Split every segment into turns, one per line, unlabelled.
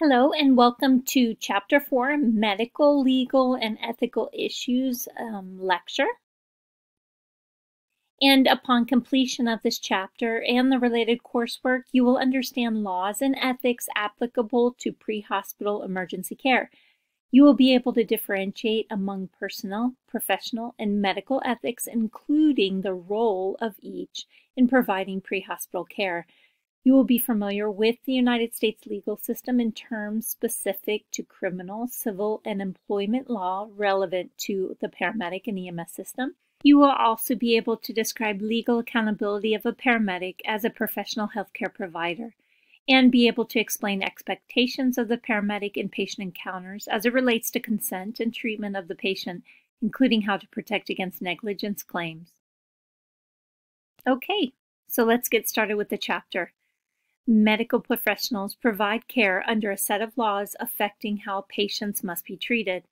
Hello and welcome to Chapter 4 Medical, Legal, and Ethical Issues um, lecture. And upon completion of this chapter and the related coursework, you will understand laws and ethics applicable to pre hospital emergency care. You will be able to differentiate among personal, professional, and medical ethics, including the role of each in providing pre hospital care. You will be familiar with the United States legal system in terms specific to criminal, civil, and employment law relevant to the paramedic and EMS system. You will also be able to describe legal accountability of a paramedic as a professional healthcare provider and be able to explain expectations of the paramedic in patient encounters as it relates to consent and treatment of the patient, including how to protect against negligence claims. Okay, so let's get started with the chapter. Medical professionals provide care under a set of laws affecting how patients must be treated.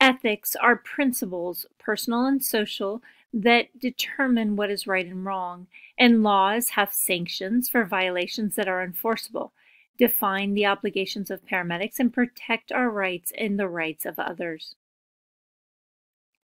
Ethics are principles, personal and social, that determine what is right and wrong, and laws have sanctions for violations that are enforceable, define the obligations of paramedics, and protect our rights and the rights of others.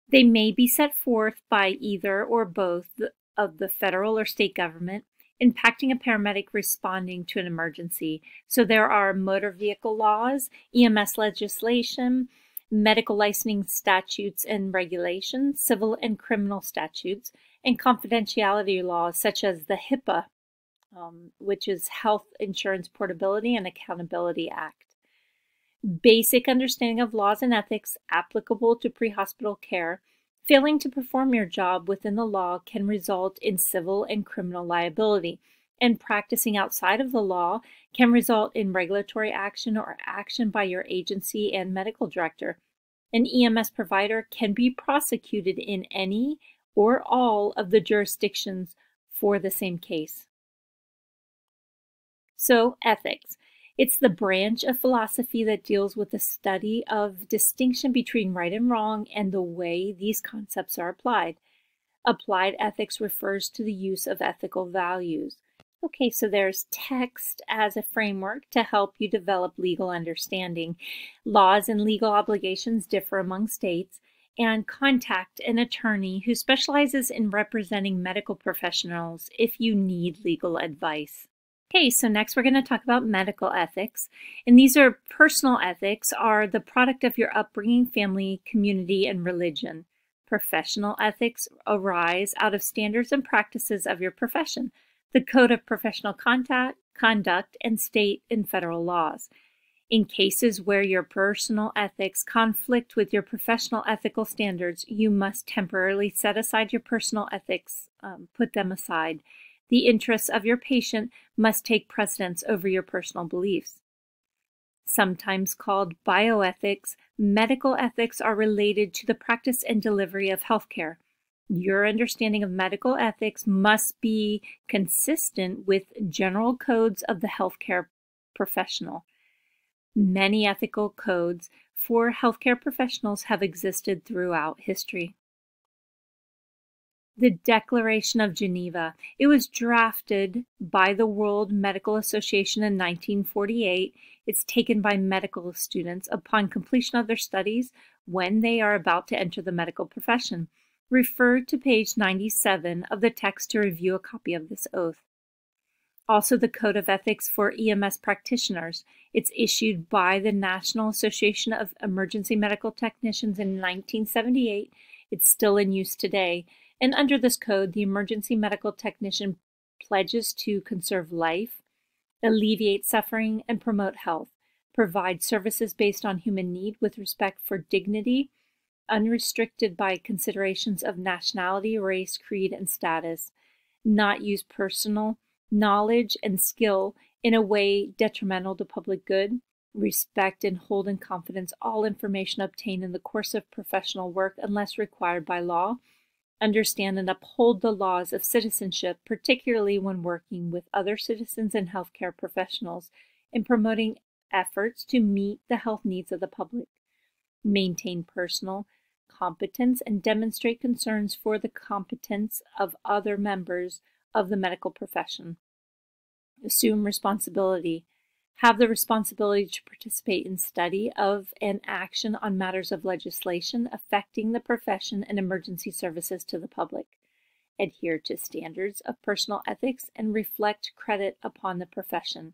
They may be set forth by either or both of the federal or state government impacting a paramedic responding to an emergency. So there are motor vehicle laws, EMS legislation, medical licensing statutes and regulations, civil and criminal statutes, and confidentiality laws such as the HIPAA, um, which is Health Insurance Portability and Accountability Act. Basic understanding of laws and ethics applicable to pre hospital care Failing to perform your job within the law can result in civil and criminal liability, and practicing outside of the law can result in regulatory action or action by your agency and medical director. An EMS provider can be prosecuted in any or all of the jurisdictions for the same case. So, ethics. It's the branch of philosophy that deals with the study of distinction between right and wrong and the way these concepts are applied. Applied ethics refers to the use of ethical values. Okay, so there's text as a framework to help you develop legal understanding. Laws and legal obligations differ among states, and contact an attorney who specializes in representing medical professionals if you need legal advice. Okay, so next we're going to talk about medical ethics. And these are personal ethics are the product of your upbringing, family, community, and religion. Professional ethics arise out of standards and practices of your profession, the code of professional contact, conduct, and state and federal laws. In cases where your personal ethics conflict with your professional ethical standards, you must temporarily set aside your personal ethics, um, put them aside, the interests of your patient must take precedence over your personal beliefs. Sometimes called bioethics, medical ethics are related to the practice and delivery of healthcare. Your understanding of medical ethics must be consistent with general codes of the healthcare professional. Many ethical codes for healthcare professionals have existed throughout history the Declaration of Geneva. It was drafted by the World Medical Association in 1948. It's taken by medical students upon completion of their studies when they are about to enter the medical profession. Refer to page 97 of the text to review a copy of this oath. Also, the Code of Ethics for EMS practitioners. It's issued by the National Association of Emergency Medical Technicians in 1978. It's still in use today. And under this code, the emergency medical technician pledges to conserve life, alleviate suffering, and promote health, provide services based on human need with respect for dignity, unrestricted by considerations of nationality, race, creed, and status, not use personal knowledge and skill in a way detrimental to public good, respect and hold in confidence all information obtained in the course of professional work unless required by law, understand and uphold the laws of citizenship, particularly when working with other citizens and healthcare professionals in promoting efforts to meet the health needs of the public, maintain personal competence, and demonstrate concerns for the competence of other members of the medical profession. Assume responsibility, have the responsibility to participate in study of and action on matters of legislation affecting the profession and emergency services to the public, adhere to standards of personal ethics and reflect credit upon the profession,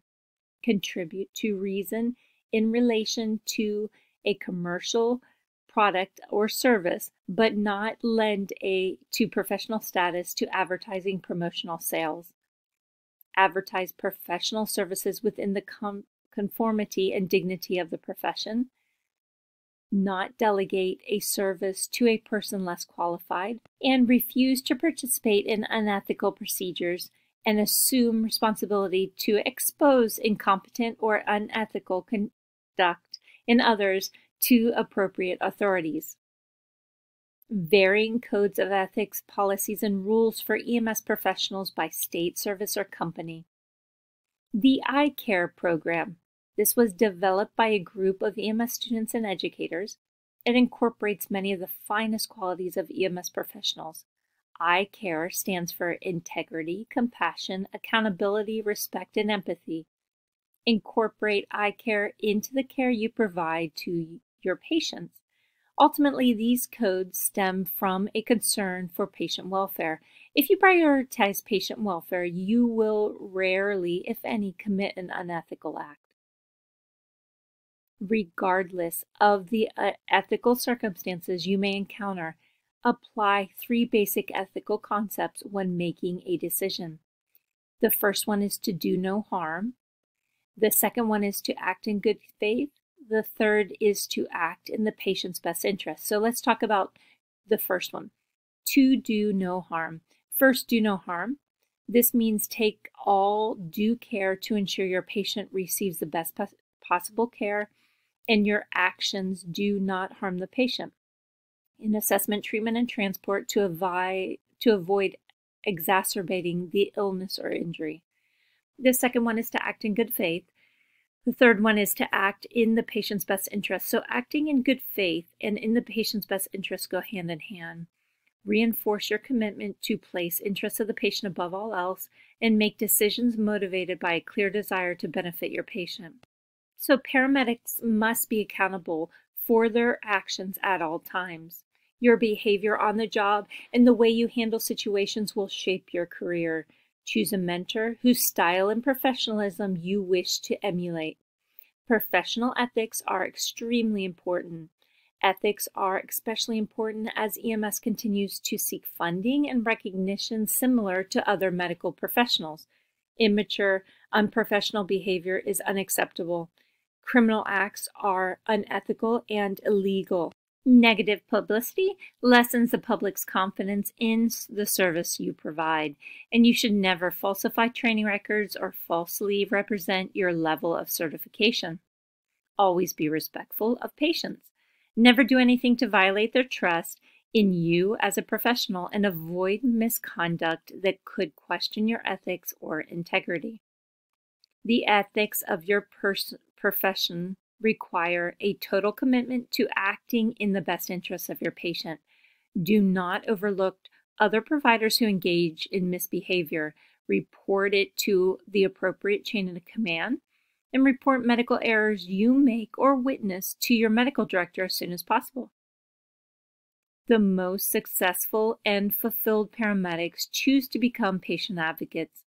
contribute to reason in relation to a commercial product or service, but not lend a to professional status to advertising promotional sales advertise professional services within the com- conformity and dignity of the profession, not delegate a service to a person less qualified, and refuse to participate in unethical procedures and assume responsibility to expose incompetent or unethical conduct in others to appropriate authorities varying codes of ethics, policies, and rules for EMS professionals by state, service, or company. The iCare program. This was developed by a group of EMS students and educators. It incorporates many of the finest qualities of EMS professionals. iCare stands for integrity, compassion, accountability, respect, and empathy. Incorporate iCare into the care you provide to your patients. Ultimately, these codes stem from a concern for patient welfare. If you prioritize patient welfare, you will rarely, if any, commit an unethical act. Regardless of the uh, ethical circumstances you may encounter, apply three basic ethical concepts when making a decision. The first one is to do no harm. The second one is to act in good faith the third is to act in the patient's best interest. So let's talk about the first one to do no harm. First, do no harm. This means take all due care to ensure your patient receives the best possible care and your actions do not harm the patient. In assessment, treatment, and transport to avoid, to avoid exacerbating the illness or injury. The second one is to act in good faith. The third one is to act in the patient's best interest. So, acting in good faith and in the patient's best interest go hand in hand. Reinforce your commitment to place interests of the patient above all else and make decisions motivated by a clear desire to benefit your patient. So, paramedics must be accountable for their actions at all times. Your behavior on the job and the way you handle situations will shape your career. Choose a mentor whose style and professionalism you wish to emulate. Professional ethics are extremely important. Ethics are especially important as EMS continues to seek funding and recognition similar to other medical professionals. Immature, unprofessional behavior is unacceptable. Criminal acts are unethical and illegal. Negative publicity lessens the public's confidence in the service you provide, and you should never falsify training records or falsely represent your level of certification. Always be respectful of patients. Never do anything to violate their trust in you as a professional and avoid misconduct that could question your ethics or integrity. The ethics of your pers- profession require a total commitment to acting in the best interests of your patient. Do not overlook other providers who engage in misbehavior. Report it to the appropriate chain of command and report medical errors you make or witness to your medical director as soon as possible. The most successful and fulfilled paramedics choose to become patient advocates,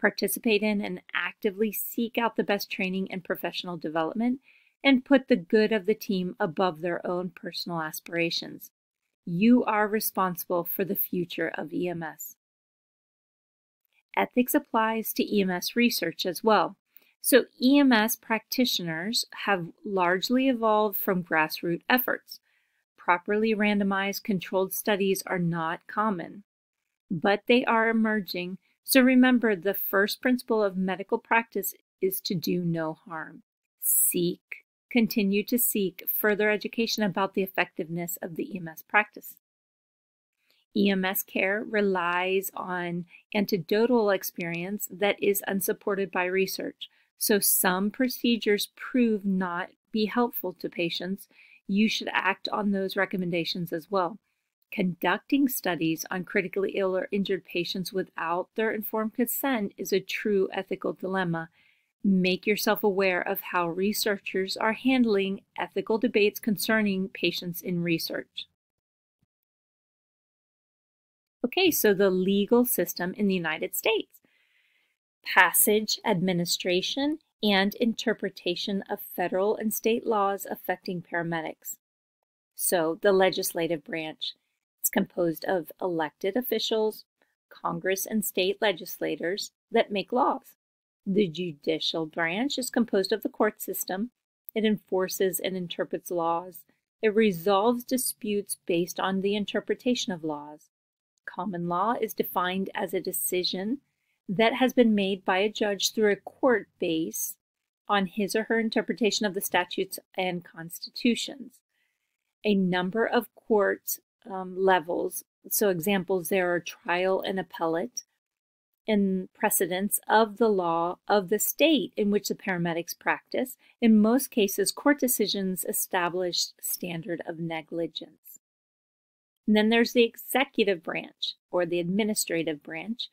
participate in and actively seek out the best training and professional development, and put the good of the team above their own personal aspirations. You are responsible for the future of EMS. Ethics applies to EMS research as well. So, EMS practitioners have largely evolved from grassroots efforts. Properly randomized controlled studies are not common, but they are emerging. So, remember the first principle of medical practice is to do no harm. Seek continue to seek further education about the effectiveness of the EMS practice. EMS care relies on anecdotal experience that is unsupported by research. So some procedures prove not be helpful to patients. You should act on those recommendations as well. Conducting studies on critically ill or injured patients without their informed consent is a true ethical dilemma Make yourself aware of how researchers are handling ethical debates concerning patients in research. Okay, so the legal system in the United States passage, administration, and interpretation of federal and state laws affecting paramedics. So, the legislative branch. It's composed of elected officials, Congress and state legislators that make laws. The judicial branch is composed of the court system. It enforces and interprets laws. It resolves disputes based on the interpretation of laws. Common law is defined as a decision that has been made by a judge through a court base on his or her interpretation of the statutes and constitutions. A number of court um, levels, so examples there are trial and appellate, and precedents of the law of the state in which the paramedics practice. In most cases, court decisions establish standard of negligence. And then there's the executive branch or the administrative branch.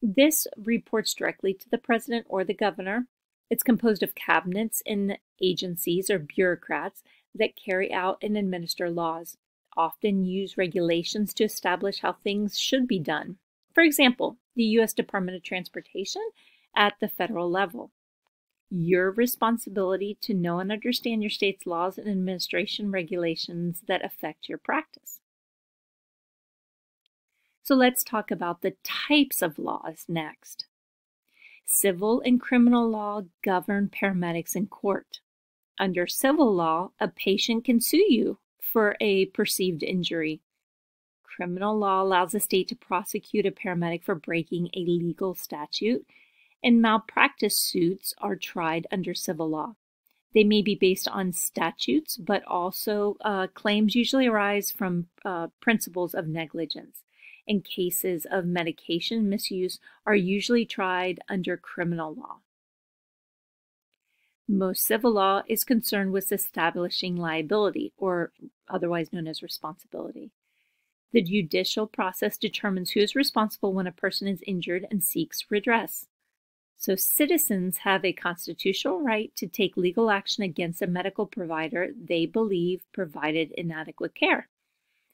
This reports directly to the president or the governor. It's composed of cabinets and agencies or bureaucrats that carry out and administer laws, often use regulations to establish how things should be done. For example, the U.S. Department of Transportation at the federal level. Your responsibility to know and understand your state's laws and administration regulations that affect your practice. So let's talk about the types of laws next. Civil and criminal law govern paramedics in court. Under civil law, a patient can sue you for a perceived injury. Criminal law allows the state to prosecute a paramedic for breaking a legal statute, and malpractice suits are tried under civil law. They may be based on statutes, but also uh, claims usually arise from uh, principles of negligence. And cases of medication misuse are usually tried under criminal law. Most civil law is concerned with establishing liability, or otherwise known as responsibility. The judicial process determines who is responsible when a person is injured and seeks redress. So, citizens have a constitutional right to take legal action against a medical provider they believe provided inadequate care.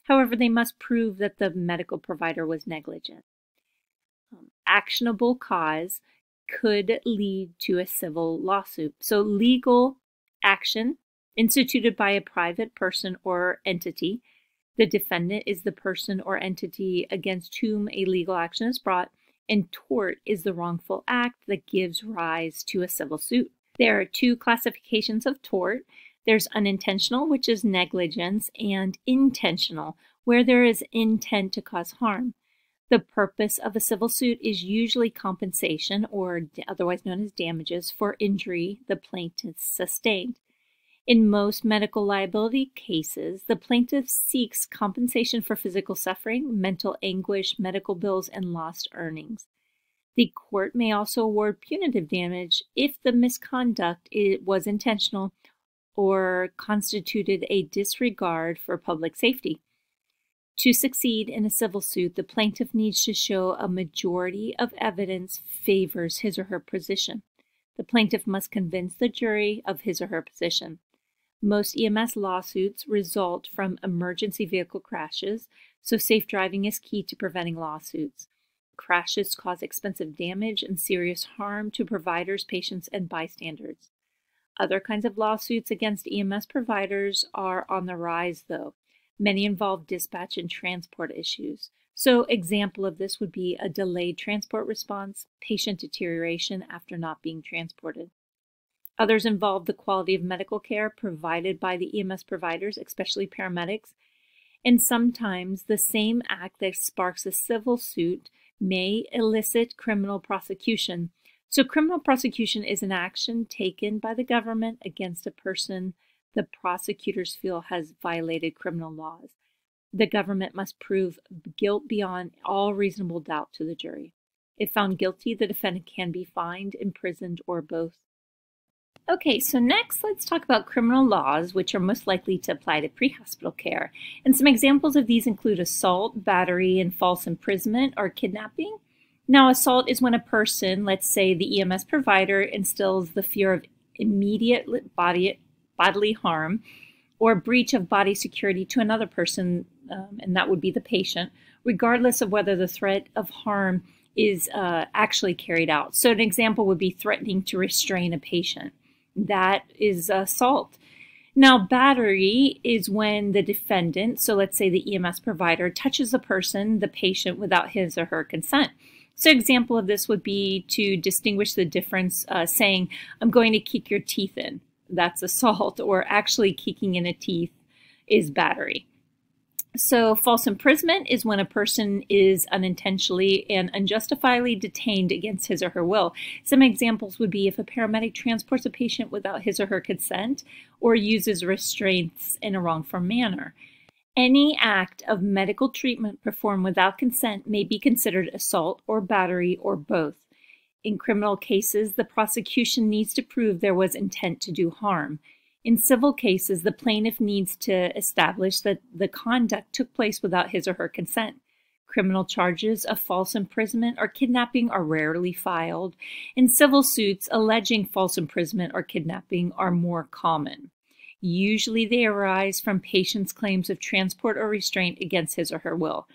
However, they must prove that the medical provider was negligent. Um, actionable cause could lead to a civil lawsuit. So, legal action instituted by a private person or entity the defendant is the person or entity against whom a legal action is brought, and tort is the wrongful act that gives rise to a civil suit. There are two classifications of tort. There's unintentional, which is negligence, and intentional, where there is intent to cause harm. The purpose of a civil suit is usually compensation, or otherwise known as damages, for injury the plaintiff sustained. In most medical liability cases, the plaintiff seeks compensation for physical suffering, mental anguish, medical bills, and lost earnings. The court may also award punitive damage if the misconduct was intentional or constituted a disregard for public safety. To succeed in a civil suit, the plaintiff needs to show a majority of evidence favors his or her position. The plaintiff must convince the jury of his or her position. Most EMS lawsuits result from emergency vehicle crashes, so safe driving is key to preventing lawsuits. Crashes cause expensive damage and serious harm to providers, patients, and bystanders. Other kinds of lawsuits against EMS providers are on the rise, though. Many involve dispatch and transport issues. So, example of this would be a delayed transport response, patient deterioration after not being transported. Others involve the quality of medical care provided by the EMS providers, especially paramedics. And sometimes the same act that sparks a civil suit may elicit criminal prosecution. So, criminal prosecution is an action taken by the government against a person the prosecutors feel has violated criminal laws. The government must prove guilt beyond all reasonable doubt to the jury. If found guilty, the defendant can be fined, imprisoned, or both. Okay, so next let's talk about criminal laws which are most likely to apply to pre-hospital care. And some examples of these include assault, battery, and false imprisonment or kidnapping. Now, assault is when a person, let's say the EMS provider, instills the fear of immediate body, bodily harm or breach of body security to another person, um, and that would be the patient, regardless of whether the threat of harm is uh, actually carried out. So, an example would be threatening to restrain a patient. That is assault. Now, battery is when the defendant, so let's say the EMS provider, touches a person, the patient, without his or her consent. So, example of this would be to distinguish the difference, uh, saying, "I'm going to kick your teeth in." That's assault, or actually kicking in a teeth is battery. So, false imprisonment is when a person is unintentionally and unjustifiably detained against his or her will. Some examples would be if a paramedic transports a patient without his or her consent or uses restraints in a wrongful manner. Any act of medical treatment performed without consent may be considered assault or battery or both. In criminal cases, the prosecution needs to prove there was intent to do harm. In civil cases, the plaintiff needs to establish that the conduct took place without his or her consent. Criminal charges of false imprisonment or kidnapping are rarely filed. In civil suits, alleging false imprisonment or kidnapping are more common. Usually, they arise from patients' claims of transport or restraint against his or her will.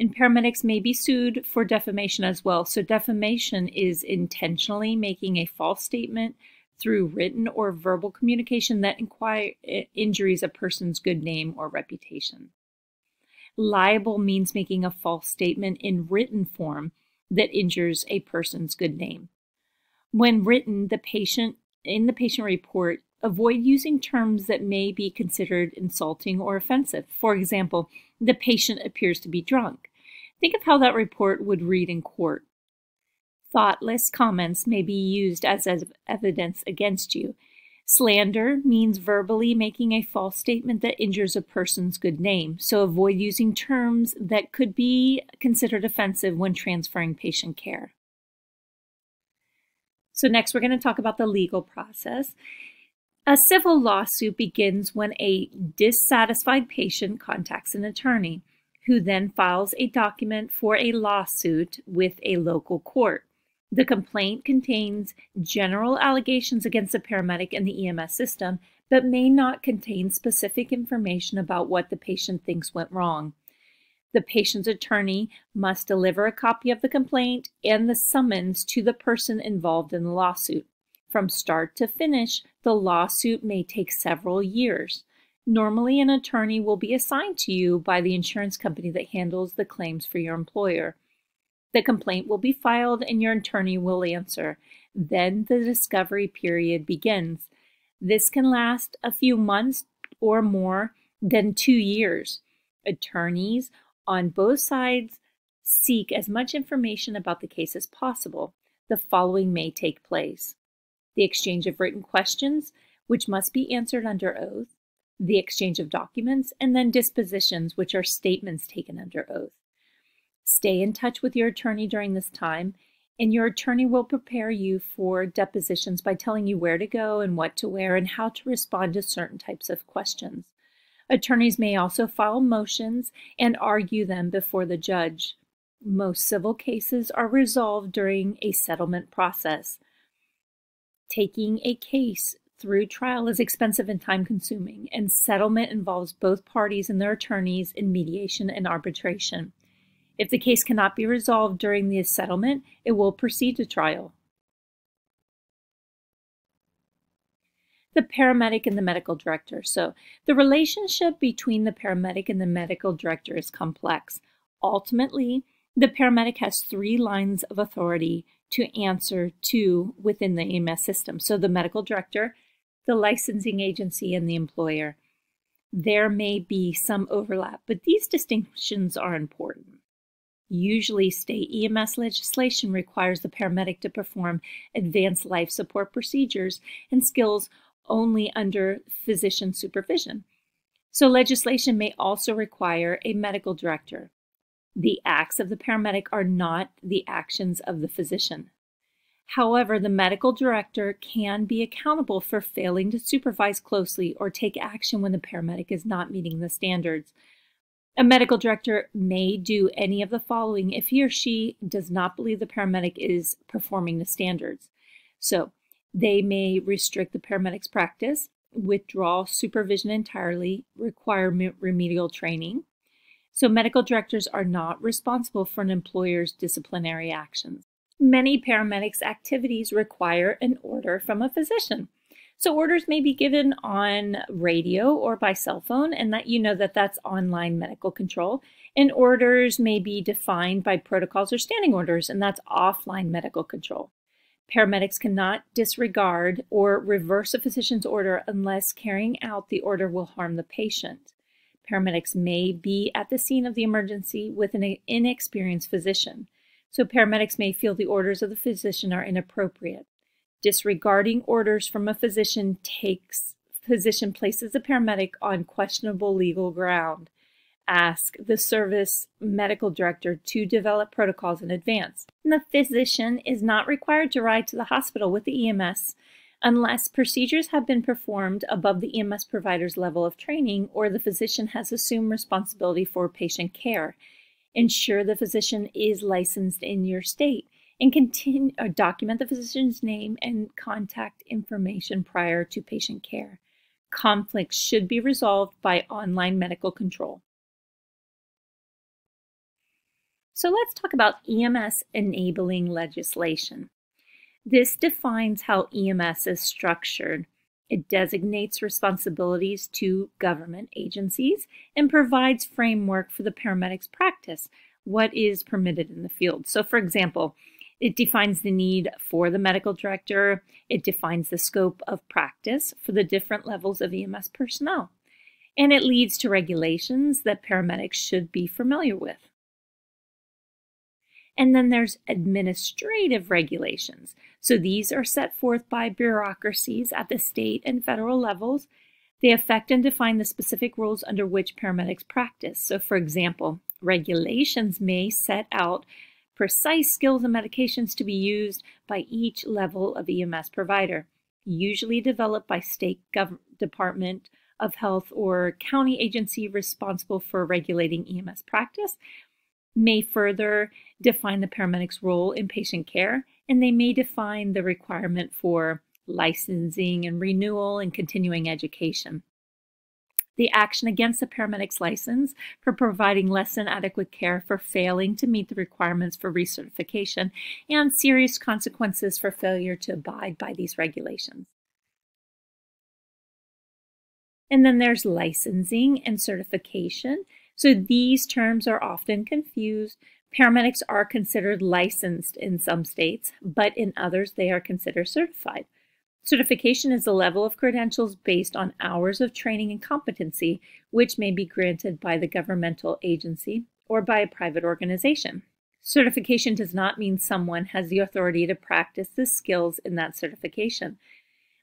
And paramedics may be sued for defamation as well. So, defamation is intentionally making a false statement through written or verbal communication that inquire, injures a person's good name or reputation. Libel means making a false statement in written form that injures a person's good name. When written, the patient in the patient report avoid using terms that may be considered insulting or offensive. For example, the patient appears to be drunk. Think of how that report would read in court. Thoughtless comments may be used as evidence against you. Slander means verbally making a false statement that injures a person's good name, so avoid using terms that could be considered offensive when transferring patient care. So, next, we're going to talk about the legal process. A civil lawsuit begins when a dissatisfied patient contacts an attorney, who then files a document for a lawsuit with a local court. The complaint contains general allegations against the paramedic and the EMS system, but may not contain specific information about what the patient thinks went wrong. The patient's attorney must deliver a copy of the complaint and the summons to the person involved in the lawsuit. From start to finish, the lawsuit may take several years. Normally, an attorney will be assigned to you by the insurance company that handles the claims for your employer. The complaint will be filed and your attorney will answer. Then the discovery period begins. This can last a few months or more than two years. Attorneys on both sides seek as much information about the case as possible. The following may take place the exchange of written questions, which must be answered under oath, the exchange of documents, and then depositions, which are statements taken under oath. Stay in touch with your attorney during this time, and your attorney will prepare you for depositions by telling you where to go and what to wear and how to respond to certain types of questions. Attorneys may also file motions and argue them before the judge. Most civil cases are resolved during a settlement process. Taking a case through trial is expensive and time consuming, and settlement involves both parties and their attorneys in mediation and arbitration. If the case cannot be resolved during the settlement, it will proceed to trial. The paramedic and the medical director. So, the relationship between the paramedic and the medical director is complex. Ultimately, the paramedic has three lines of authority to answer to within the EMS system. So, the medical director, the licensing agency, and the employer. There may be some overlap, but these distinctions are important. Usually, state EMS legislation requires the paramedic to perform advanced life support procedures and skills only under physician supervision. So, legislation may also require a medical director. The acts of the paramedic are not the actions of the physician. However, the medical director can be accountable for failing to supervise closely or take action when the paramedic is not meeting the standards. A medical director may do any of the following if he or she does not believe the paramedic is performing the standards. So, they may restrict the paramedic's practice, withdraw supervision entirely, require remedial training. So, medical directors are not responsible for an employer's disciplinary actions. Many paramedics' activities require an order from a physician. So orders may be given on radio or by cell phone, and that you know that that's online medical control. And orders may be defined by protocols or standing orders, and that's offline medical control. Paramedics cannot disregard or reverse a physician's order unless carrying out the order will harm the patient. Paramedics may be at the scene of the emergency with an inexperienced physician, so paramedics may feel the orders of the physician are inappropriate. Disregarding orders from a physician takes physician places a paramedic on questionable legal ground. Ask the service medical director to develop protocols in advance. And the physician is not required to ride to the hospital with the EMS unless procedures have been performed above the EMS provider's level of training or the physician has assumed responsibility for patient care. Ensure the physician is licensed in your state and continue or document the physician's name and contact information prior to patient care. Conflicts should be resolved by online medical control. So let's talk about EMS enabling legislation. This defines how EMS is structured. It designates responsibilities to government agencies and provides framework for the paramedics practice, what is permitted in the field. So for example, it defines the need for the medical director. It defines the scope of practice for the different levels of EMS personnel. And it leads to regulations that paramedics should be familiar with. And then there's administrative regulations. So these are set forth by bureaucracies at the state and federal levels. They affect and define the specific rules under which paramedics practice. So, for example, regulations may set out precise skills and medications to be used by each level of EMS provider, usually developed by state Government, department of health or county agency responsible for regulating EMS practice, may further define the paramedic's role in patient care, and they may define the requirement for licensing and renewal and continuing education the action against the paramedic's license for providing less than adequate care for failing to meet the requirements for recertification, and serious consequences for failure to abide by these regulations. And then there's licensing and certification. So these terms are often confused. Paramedics are considered licensed in some states, but in others they are considered certified. Certification is a level of credentials based on hours of training and competency, which may be granted by the governmental agency or by a private organization. Certification does not mean someone has the authority to practice the skills in that certification.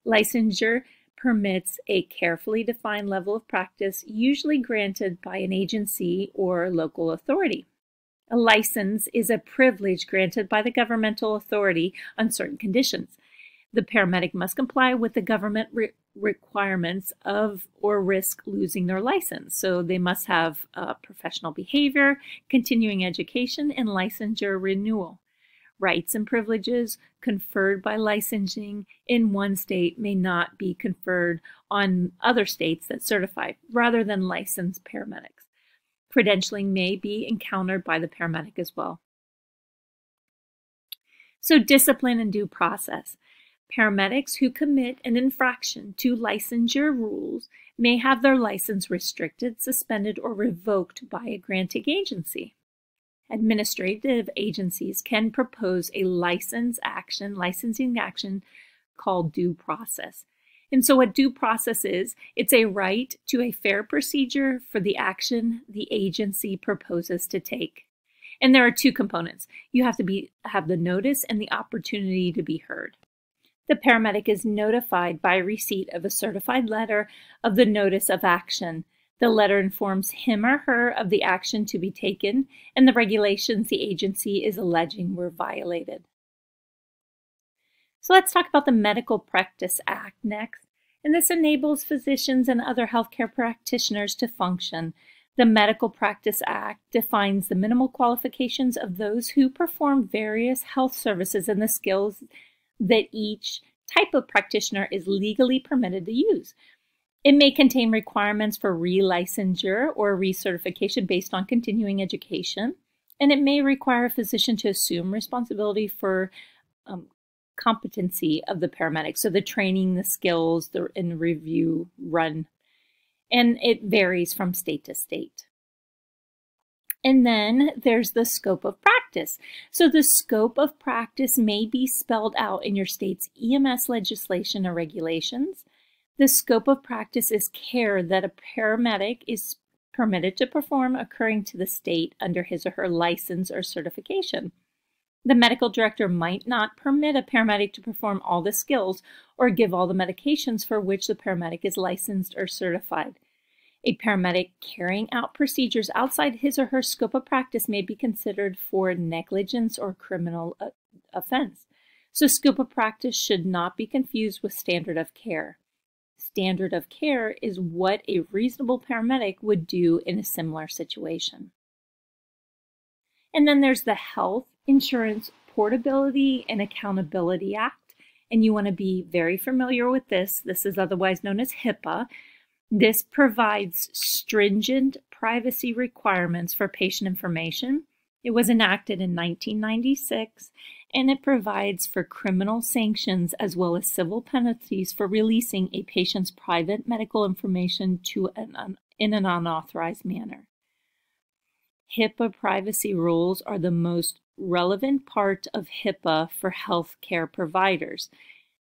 Licensure permits a carefully defined level of practice, usually granted by an agency or local authority. A license is a privilege granted by the governmental authority on certain conditions. The paramedic must comply with the government re requirements of or risk losing their license. So they must have uh, professional behavior, continuing education, and licensure renewal. Rights and privileges conferred by licensing in one state may not be conferred on other states that certify, rather than licensed paramedics. Credentialing may be encountered by the paramedic as well. So, discipline and due process. Paramedics who commit an infraction to licensure rules may have their license restricted, suspended, or revoked by a granting agency. Administrative agencies can propose a license action, licensing action called due process. And so, what due process is, it's a right to a fair procedure for the action the agency proposes to take. And there are two components. You have to be have the notice and the opportunity to be heard. The paramedic is notified by receipt of a certified letter of the notice of action. The letter informs him or her of the action to be taken and the regulations the agency is alleging were violated. So let's talk about the Medical Practice Act next. And this enables physicians and other healthcare practitioners to function. The Medical Practice Act defines the minimal qualifications of those who perform various health services and the skills that each type of practitioner is legally permitted to use. It may contain requirements for relicensure or recertification based on continuing education, and it may require a physician to assume responsibility for um, competency of the paramedic. So the training, the skills, the and review run, and it varies from state to state. And then there's the scope of practice. So the scope of practice may be spelled out in your state's EMS legislation or regulations. The scope of practice is care that a paramedic is permitted to perform occurring to the state under his or her license or certification. The medical director might not permit a paramedic to perform all the skills or give all the medications for which the paramedic is licensed or certified. A paramedic carrying out procedures outside his or her scope of practice may be considered for negligence or criminal uh, offense. So, scope of practice should not be confused with standard of care. Standard of care is what a reasonable paramedic would do in a similar situation. And then there's the Health Insurance Portability and Accountability Act. And you want to be very familiar with this. This is otherwise known as HIPAA. This provides stringent privacy requirements for patient information. It was enacted in 1996 and it provides for criminal sanctions as well as civil penalties for releasing a patient's private medical information to an, in an unauthorized manner. HIPAA privacy rules are the most relevant part of HIPAA for healthcare providers.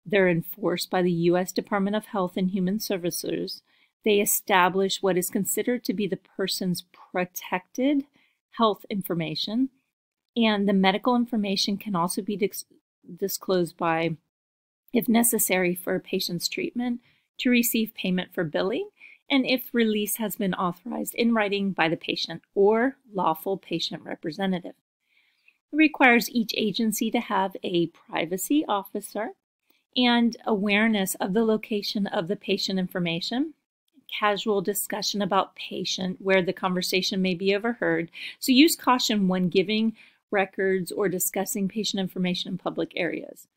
They're enforced by the U.S. Department of Health and Human Services they establish what is considered to be the person's protected health information, and the medical information can also be dis disclosed by, if necessary, for a patient's treatment to receive payment for billing, and if release has been authorized in writing by the patient or lawful patient representative. It requires each agency to have a privacy officer and awareness of the location of the patient information casual discussion about patient where the conversation may be overheard. So use caution when giving records or discussing patient information in public areas.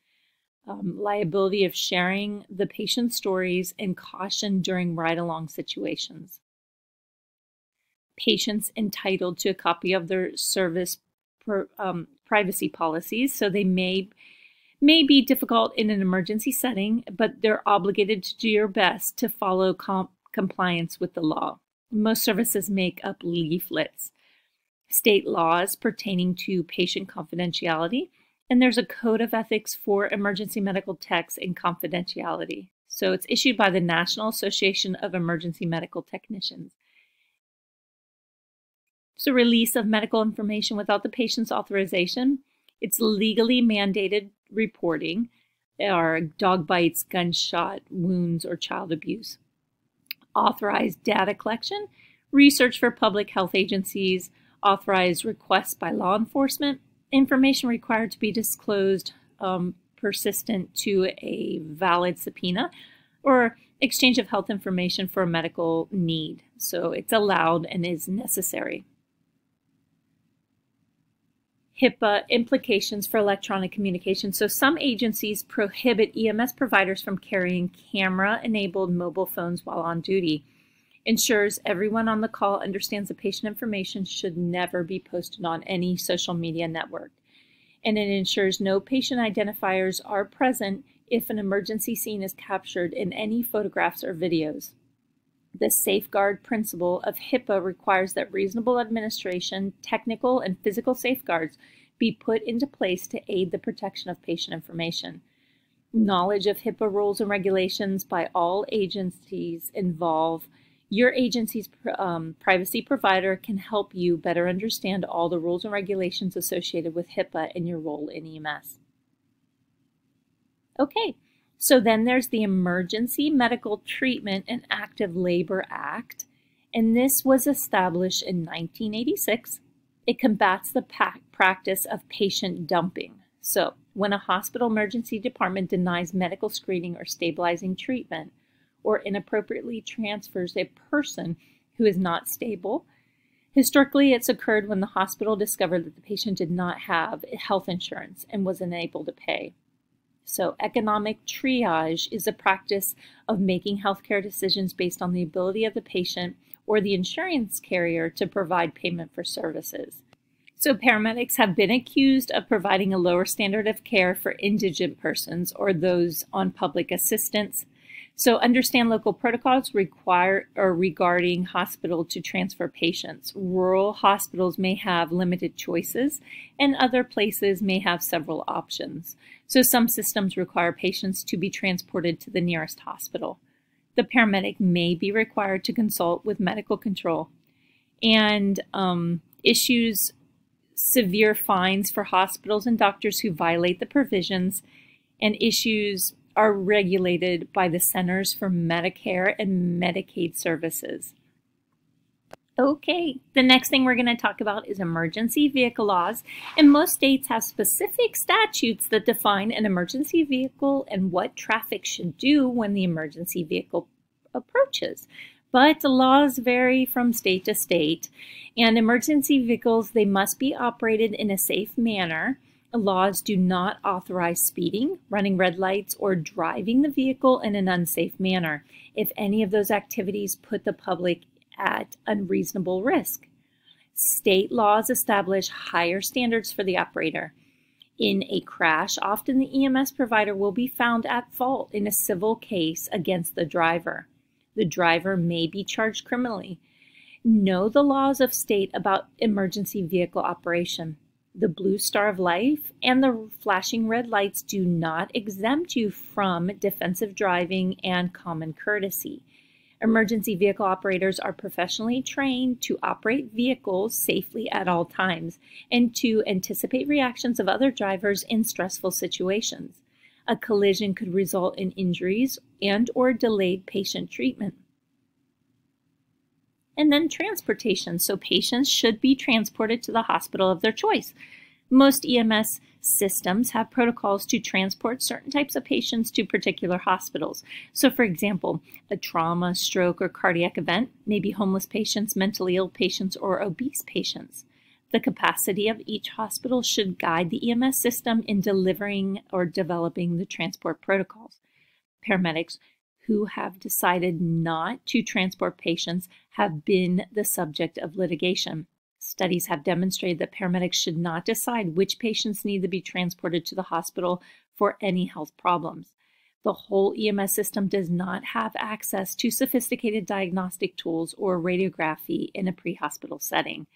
Um, liability of sharing the patient's stories and caution during ride along situations. Patients entitled to a copy of their service per, um, privacy policies, so they may may be difficult in an emergency setting, but they're obligated to do your best to follow compliance with the law. Most services make up leaflets, state laws pertaining to patient confidentiality, and there's a code of ethics for emergency medical techs and confidentiality. So it's issued by the National Association of Emergency Medical Technicians. So release of medical information without the patient's authorization. It's legally mandated reporting are dog bites, gunshot wounds, or child abuse authorized data collection, research for public health agencies, authorized requests by law enforcement, information required to be disclosed um, persistent to a valid subpoena, or exchange of health information for a medical need. So it's allowed and is necessary. HIPAA implications for electronic communication. So some agencies prohibit EMS providers from carrying camera-enabled mobile phones while on duty. Ensures everyone on the call understands the patient information should never be posted on any social media network. And it ensures no patient identifiers are present if an emergency scene is captured in any photographs or videos. The safeguard principle of HIPAA requires that reasonable administration, technical, and physical safeguards be put into place to aid the protection of patient information. Knowledge of HIPAA rules and regulations by all agencies involved your agency's um, privacy provider can help you better understand all the rules and regulations associated with HIPAA and your role in EMS. Okay, so then there's the Emergency Medical Treatment and Active Labor Act, and this was established in 1986. It combats the practice of patient dumping. So, when a hospital emergency department denies medical screening or stabilizing treatment, or inappropriately transfers a person who is not stable, Historically, it's occurred when the hospital discovered that the patient did not have health insurance and was unable to pay. So, economic triage is a practice of making healthcare decisions based on the ability of the patient or the insurance carrier to provide payment for services. So, paramedics have been accused of providing a lower standard of care for indigent persons or those on public assistance. So, understand local protocols require or regarding hospital to transfer patients. Rural hospitals may have limited choices, and other places may have several options. So, some systems require patients to be transported to the nearest hospital the paramedic may be required to consult with medical control and um, issues severe fines for hospitals and doctors who violate the provisions and issues are regulated by the Centers for Medicare and Medicaid Services. Okay, the next thing we're going to talk about is emergency vehicle laws. And most states have specific statutes that define an emergency vehicle and what traffic should do when the emergency vehicle approaches. But the laws vary from state to state, and emergency vehicles, they must be operated in a safe manner. Laws do not authorize speeding, running red lights, or driving the vehicle in an unsafe manner if any of those activities put the public at unreasonable risk. State laws establish higher standards for the operator. In a crash, often the EMS provider will be found at fault in a civil case against the driver. The driver may be charged criminally. Know the laws of state about emergency vehicle operation. The blue star of life and the flashing red lights do not exempt you from defensive driving and common courtesy. Emergency vehicle operators are professionally trained to operate vehicles safely at all times and to anticipate reactions of other drivers in stressful situations. A collision could result in injuries and or delayed patient treatment. And then transportation. So patients should be transported to the hospital of their choice. Most EMS systems have protocols to transport certain types of patients to particular hospitals. So, for example, a trauma, stroke, or cardiac event may be homeless patients, mentally ill patients, or obese patients. The capacity of each hospital should guide the EMS system in delivering or developing the transport protocols. Paramedics who have decided not to transport patients have been the subject of litigation. Studies have demonstrated that paramedics should not decide which patients need to be transported to the hospital for any health problems. The whole EMS system does not have access to sophisticated diagnostic tools or radiography in a pre hospital setting.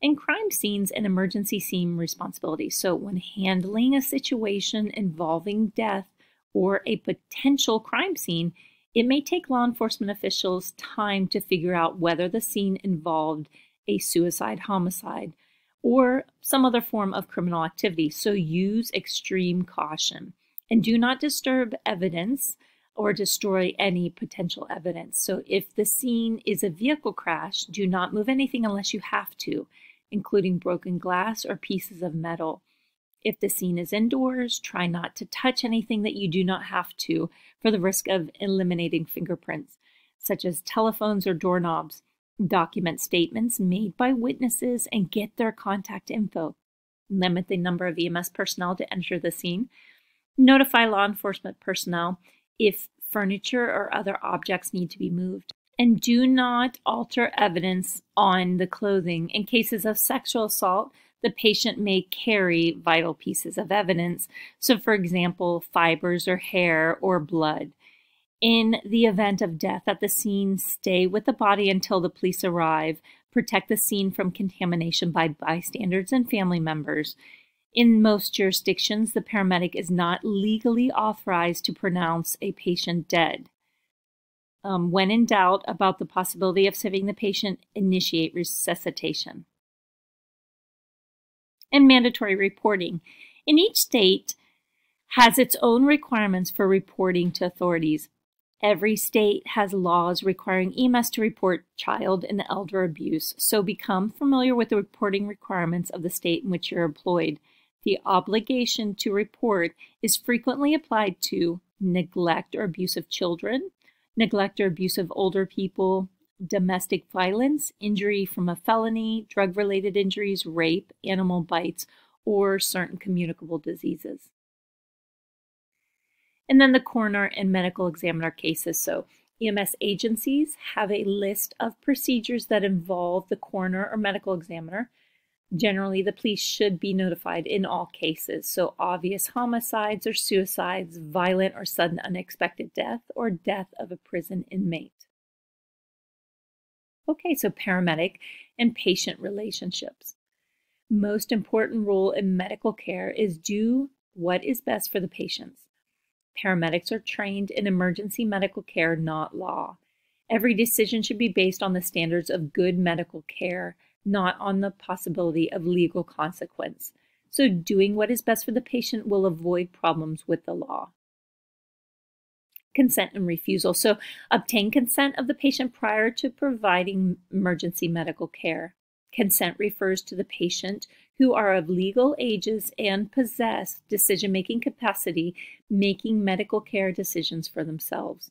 And crime scenes and emergency scene responsibilities. So, when handling a situation involving death or a potential crime scene, it may take law enforcement officials time to figure out whether the scene involved a suicide, homicide, or some other form of criminal activity. So use extreme caution and do not disturb evidence or destroy any potential evidence. So if the scene is a vehicle crash, do not move anything unless you have to, including broken glass or pieces of metal. If the scene is indoors, try not to touch anything that you do not have to for the risk of eliminating fingerprints, such as telephones or doorknobs. Document statements made by witnesses and get their contact info. Limit the number of EMS personnel to enter the scene. Notify law enforcement personnel if furniture or other objects need to be moved. And do not alter evidence on the clothing. In cases of sexual assault, the patient may carry vital pieces of evidence. So, for example, fibers or hair or blood. In the event of death at the scene, stay with the body until the police arrive. Protect the scene from contamination by bystanders and family members. In most jurisdictions, the paramedic is not legally authorized to pronounce a patient dead. Um, when in doubt about the possibility of saving the patient, initiate resuscitation and mandatory reporting. In each state has its own requirements for reporting to authorities. Every state has laws requiring EMS to report child and elder abuse, so become familiar with the reporting requirements of the state in which you're employed. The obligation to report is frequently applied to neglect or abuse of children, neglect or abuse of older people, domestic violence, injury from a felony, drug related injuries, rape, animal bites, or certain communicable diseases. And then the coroner and medical examiner cases. So, EMS agencies have a list of procedures that involve the coroner or medical examiner. Generally, the police should be notified in all cases. So, obvious homicides or suicides, violent or sudden unexpected death, or death of a prison inmate. Okay, so paramedic and patient relationships. Most important role in medical care is do what is best for the patients. Paramedics are trained in emergency medical care, not law. Every decision should be based on the standards of good medical care, not on the possibility of legal consequence. So, doing what is best for the patient will avoid problems with the law consent and refusal. So, obtain consent of the patient prior to providing emergency medical care. Consent refers to the patient who are of legal ages and possess decision making capacity, making medical care decisions for themselves.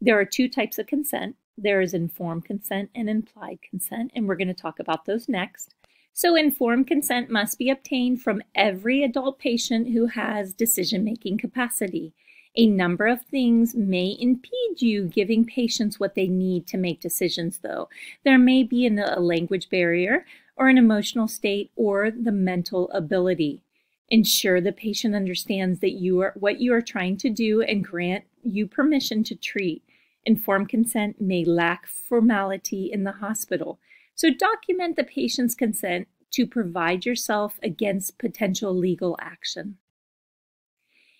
There are two types of consent there is informed consent and implied consent, and we're going to talk about those next. So, informed consent must be obtained from every adult patient who has decision making capacity. A number of things may impede you giving patients what they need to make decisions, though. There may be a language barrier, or an emotional state, or the mental ability. Ensure the patient understands that you are what you are trying to do and grant you permission to treat. Informed consent may lack formality in the hospital. So document the patient's consent to provide yourself against potential legal action.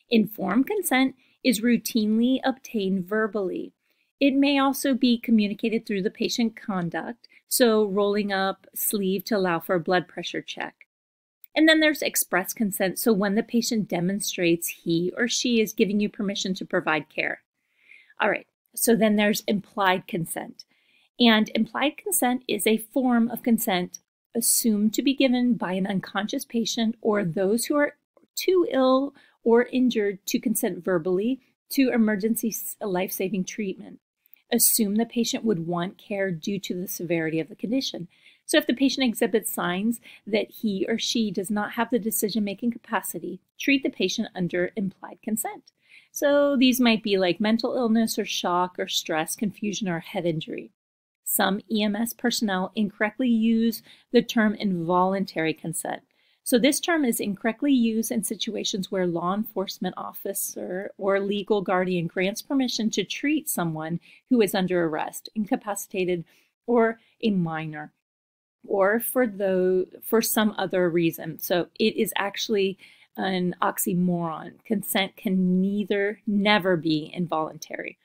Informed consent is routinely obtained verbally. It may also be communicated through the patient conduct, so rolling up sleeve to allow for a blood pressure check. And then there's express consent, so when the patient demonstrates he or she is giving you permission to provide care. All right, so then there's implied consent. And implied consent is a form of consent assumed to be given by an unconscious patient or those who are too ill or injured to consent verbally to emergency life saving treatment. Assume the patient would want care due to the severity of the condition. So, if the patient exhibits signs that he or she does not have the decision making capacity, treat the patient under implied consent. So, these might be like mental illness or shock or stress, confusion, or head injury. Some EMS personnel incorrectly use the term involuntary consent. So this term is incorrectly used in situations where law enforcement officer or legal guardian grants permission to treat someone who is under arrest, incapacitated, or a minor, or for the for some other reason. So it is actually an oxymoron. Consent can neither never be involuntary.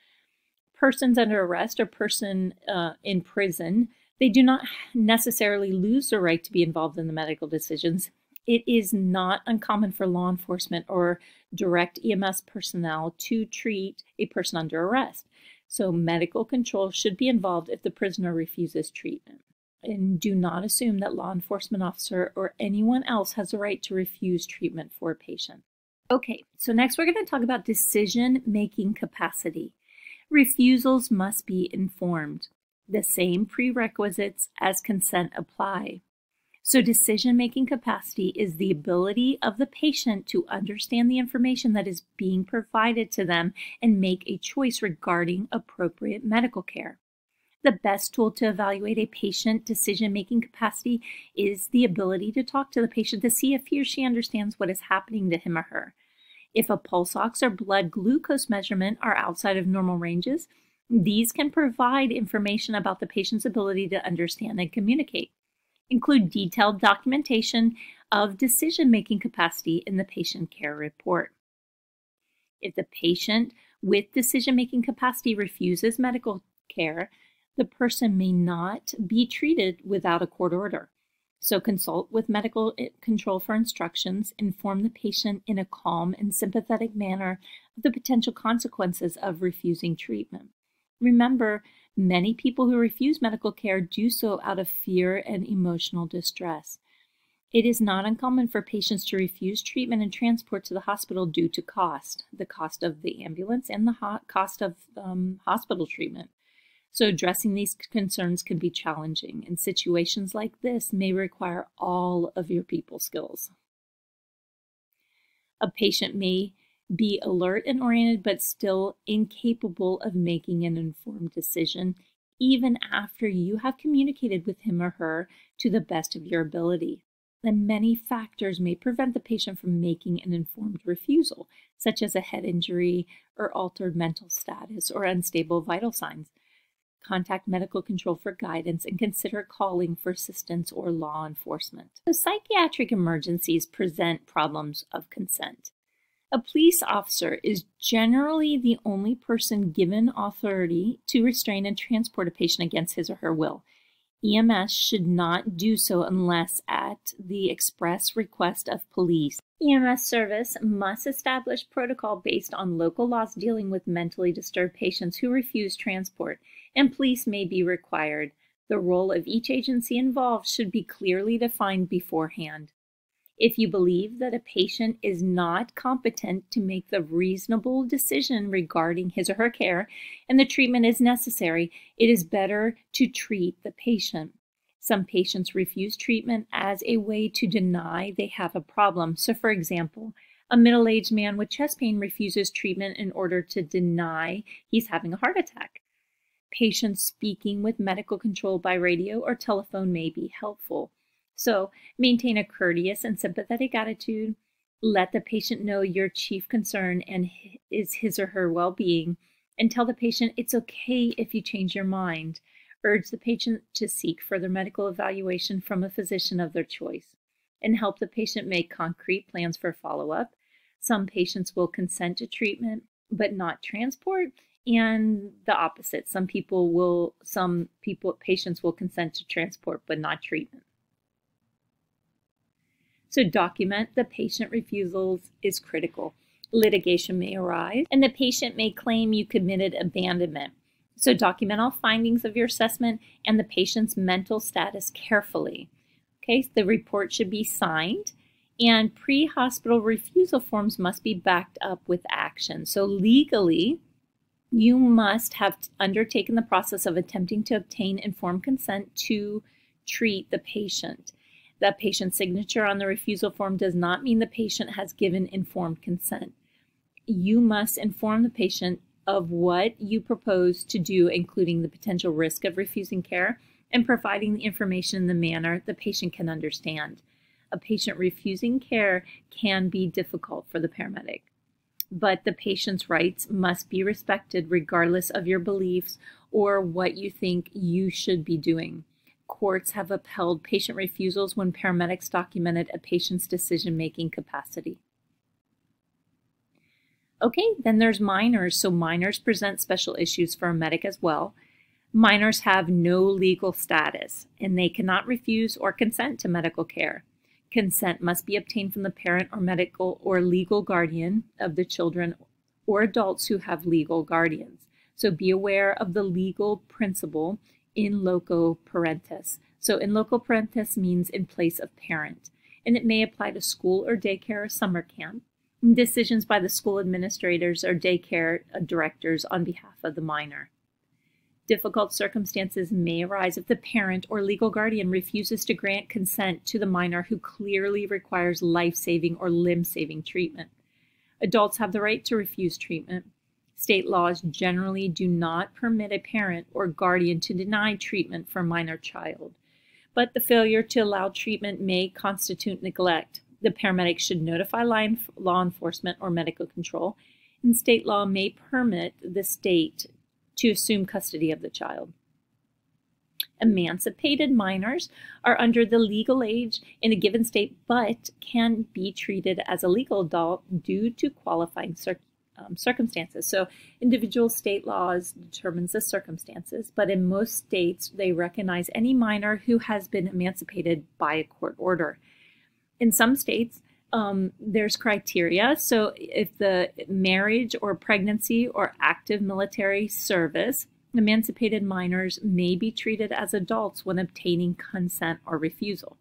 Persons under arrest or person uh, in prison, they do not necessarily lose the right to be involved in the medical decisions it is not uncommon for law enforcement or direct EMS personnel to treat a person under arrest. So, medical control should be involved if the prisoner refuses treatment. And do not assume that law enforcement officer or anyone else has the right to refuse treatment for a patient. Okay, so next we're going to talk about decision making capacity. Refusals must be informed. The same prerequisites as consent apply. So, decision making capacity is the ability of the patient to understand the information that is being provided to them and make a choice regarding appropriate medical care. The best tool to evaluate a patient decision making capacity is the ability to talk to the patient to see if he or she understands what is happening to him or her. If a pulse ox or blood glucose measurement are outside of normal ranges, these can provide information about the patient's ability to understand and communicate include detailed documentation of decision making capacity in the patient care report. If the patient with decision making capacity refuses medical care, the person may not be treated without a court order. So consult with medical eh, control for instructions, inform the patient in a calm and sympathetic manner of the potential consequences of refusing treatment. Remember Many people who refuse medical care do so out of fear and emotional distress. It is not uncommon for patients to refuse treatment and transport to the hospital due to cost the cost of the ambulance and the cost of um, hospital treatment. So, addressing these concerns can be challenging, and situations like this may require all of your people skills. A patient may be alert and oriented, but still incapable of making an informed decision, even after you have communicated with him or her to the best of your ability. Then many factors may prevent the patient from making an informed refusal, such as a head injury or altered mental status or unstable vital signs contact medical control for guidance, and consider calling for assistance or law enforcement. So, psychiatric emergencies present problems of consent. A police officer is generally the only person given authority to restrain and transport a patient against his or her will. EMS should not do so unless at the express request of police. EMS service must establish protocol based on local laws dealing with mentally disturbed patients who refuse transport, and police may be required. The role of each agency involved should be clearly defined beforehand. If you believe that a patient is not competent to make the reasonable decision regarding his or her care and the treatment is necessary, it is better to treat the patient. Some patients refuse treatment as a way to deny they have a problem. So, for example, a middle aged man with chest pain refuses treatment in order to deny he's having a heart attack. Patients speaking with medical control by radio or telephone may be helpful. So maintain a courteous and sympathetic attitude. Let the patient know your chief concern and is his or her well being, and tell the patient it's okay if you change your mind. Urge the patient to seek further medical evaluation from a physician of their choice, and help the patient make concrete plans for follow up. Some patients will consent to treatment but not transport, and the opposite. Some people will, some people, patients will consent to transport but not treatment. So document the patient refusals is critical. Litigation may arise, and the patient may claim you committed abandonment. So document all findings of your assessment and the patient's mental status carefully. Okay, the report should be signed and pre-hospital refusal forms must be backed up with action. So legally, you must have undertaken the process of attempting to obtain informed consent to treat the patient. The patient's signature on the refusal form does not mean the patient has given informed consent. You must inform the patient of what you propose to do, including the potential risk of refusing care, and providing the information in the manner the patient can understand. A patient refusing care can be difficult for the paramedic, but the patient's rights must be respected regardless of your beliefs or what you think you should be doing courts have upheld patient refusals when paramedics documented a patient's decision making capacity. Okay, then there's minors. So minors present special issues for a medic as well. Minors have no legal status and they cannot refuse or consent to medical care. Consent must be obtained from the parent or medical or legal guardian of the children or adults who have legal guardians. So be aware of the legal principle in loco parentis. So in loco parentis means in place of parent, and it may apply to school or daycare or summer camp. Decisions by the school administrators or daycare directors on behalf of the minor. Difficult circumstances may arise if the parent or legal guardian refuses to grant consent to the minor who clearly requires life saving or limb saving treatment. Adults have the right to refuse treatment, State laws generally do not permit a parent or guardian to deny treatment for a minor child, but the failure to allow treatment may constitute neglect. The paramedic should notify law enforcement or medical control, and state law may permit the state to assume custody of the child. Emancipated minors are under the legal age in a given state but can be treated as a legal adult due to qualifying circumstances um, circumstances. So individual state laws determines the circumstances, but in most states, they recognize any minor who has been emancipated by a court order. In some states, um, there's criteria. So if the marriage or pregnancy or active military service, emancipated minors may be treated as adults when obtaining consent or refusal.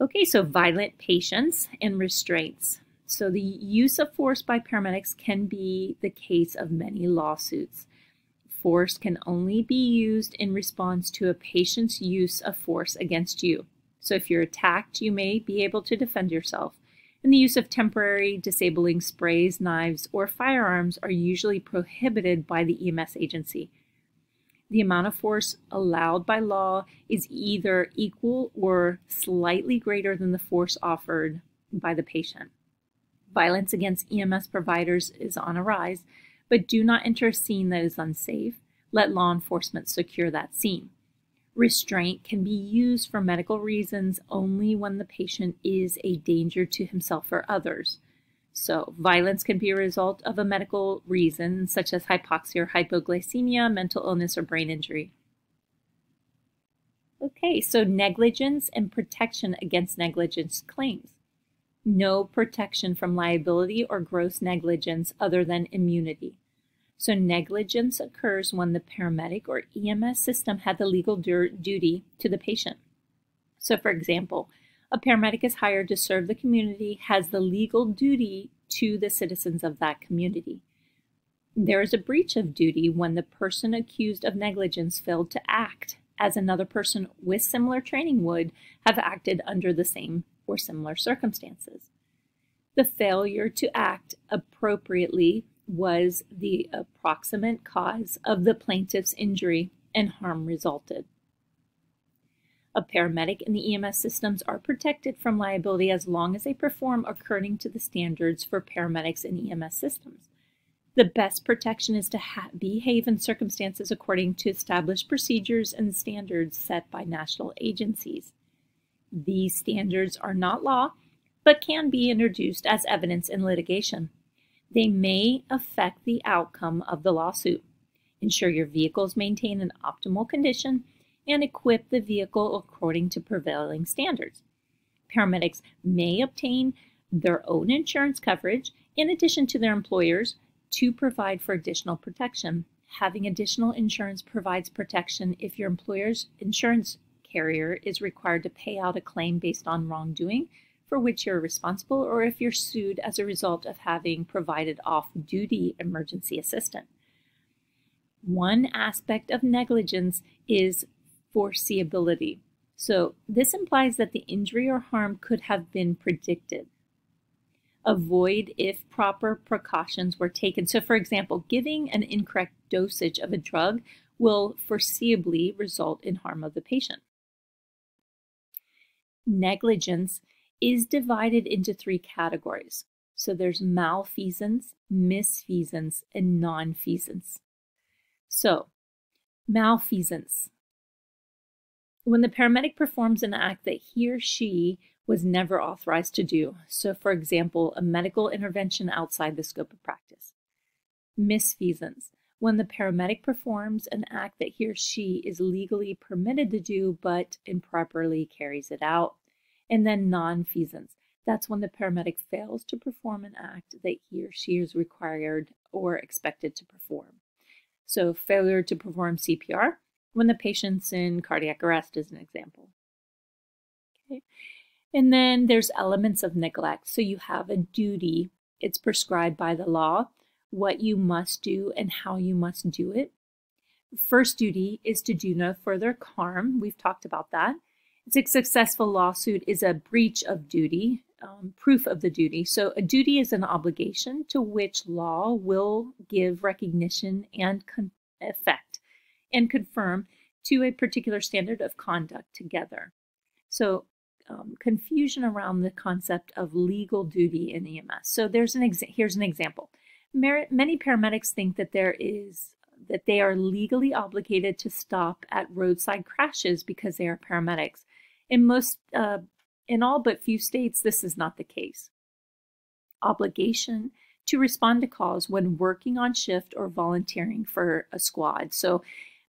Okay, so violent patients and restraints. So the use of force by paramedics can be the case of many lawsuits. force can only be used in response to a patient's use of force against you. So if you're attacked, you may be able to defend yourself. And the use of temporary disabling sprays, knives, or firearms are usually prohibited by the EMS agency. The amount of force allowed by law is either equal or slightly greater than the force offered by the patient. Violence against EMS providers is on a rise, but do not enter a scene that is unsafe. Let law enforcement secure that scene. Restraint can be used for medical reasons only when the patient is a danger to himself or others. So, violence can be a result of a medical reason, such as hypoxia or hypoglycemia, mental illness, or brain injury. Okay, so negligence and protection against negligence claims. No protection from liability or gross negligence other than immunity. So negligence occurs when the paramedic or EMS system had the legal duty to the patient. So for example, a paramedic is hired to serve the community, has the legal duty to the citizens of that community. There is a breach of duty when the person accused of negligence failed to act as another person with similar training would have acted under the same or similar circumstances. The failure to act appropriately was the approximate cause of the plaintiff's injury and harm resulted. A paramedic and the EMS systems are protected from liability as long as they perform according to the standards for paramedics and EMS systems. The best protection is to behave in circumstances according to established procedures and standards set by national agencies. These standards are not law, but can be introduced as evidence in litigation. They may affect the outcome of the lawsuit. Ensure your vehicles maintain an optimal condition and equip the vehicle according to prevailing standards. Paramedics may obtain their own insurance coverage in addition to their employers to provide for additional protection. Having additional insurance provides protection if your employer's insurance carrier is required to pay out a claim based on wrongdoing for which you're responsible or if you're sued as a result of having provided off duty emergency assistance. One aspect of negligence is foreseeability. So, this implies that the injury or harm could have been predicted. Avoid if proper precautions were taken. So, for example, giving an incorrect dosage of a drug will foreseeably result in harm of the patient. Negligence is divided into three categories. So there's malfeasance, misfeasance, and nonfeasance. So, malfeasance. When the paramedic performs an act that he or she was never authorized to do. So, for example, a medical intervention outside the scope of practice. Misfeasance. When the paramedic performs an act that he or she is legally permitted to do but improperly carries it out and then nonfeasance. That's when the paramedic fails to perform an act that he or she is required or expected to perform. So, failure to perform CPR when the patient's in cardiac arrest is an example. Okay. And then there's elements of neglect. So, you have a duty, it's prescribed by the law, what you must do and how you must do it. First duty is to do no further harm. We've talked about that. It's a successful lawsuit is a breach of duty, um, proof of the duty. So, a duty is an obligation to which law will give recognition and effect and confirm to a particular standard of conduct together. So, um, confusion around the concept of legal duty in EMS. So, there's an exa- here's an example. Many paramedics think that there is that they are legally obligated to stop at roadside crashes because they are paramedics. In most, uh, in all but few states, this is not the case. Obligation to respond to calls when working on shift or volunteering for a squad. So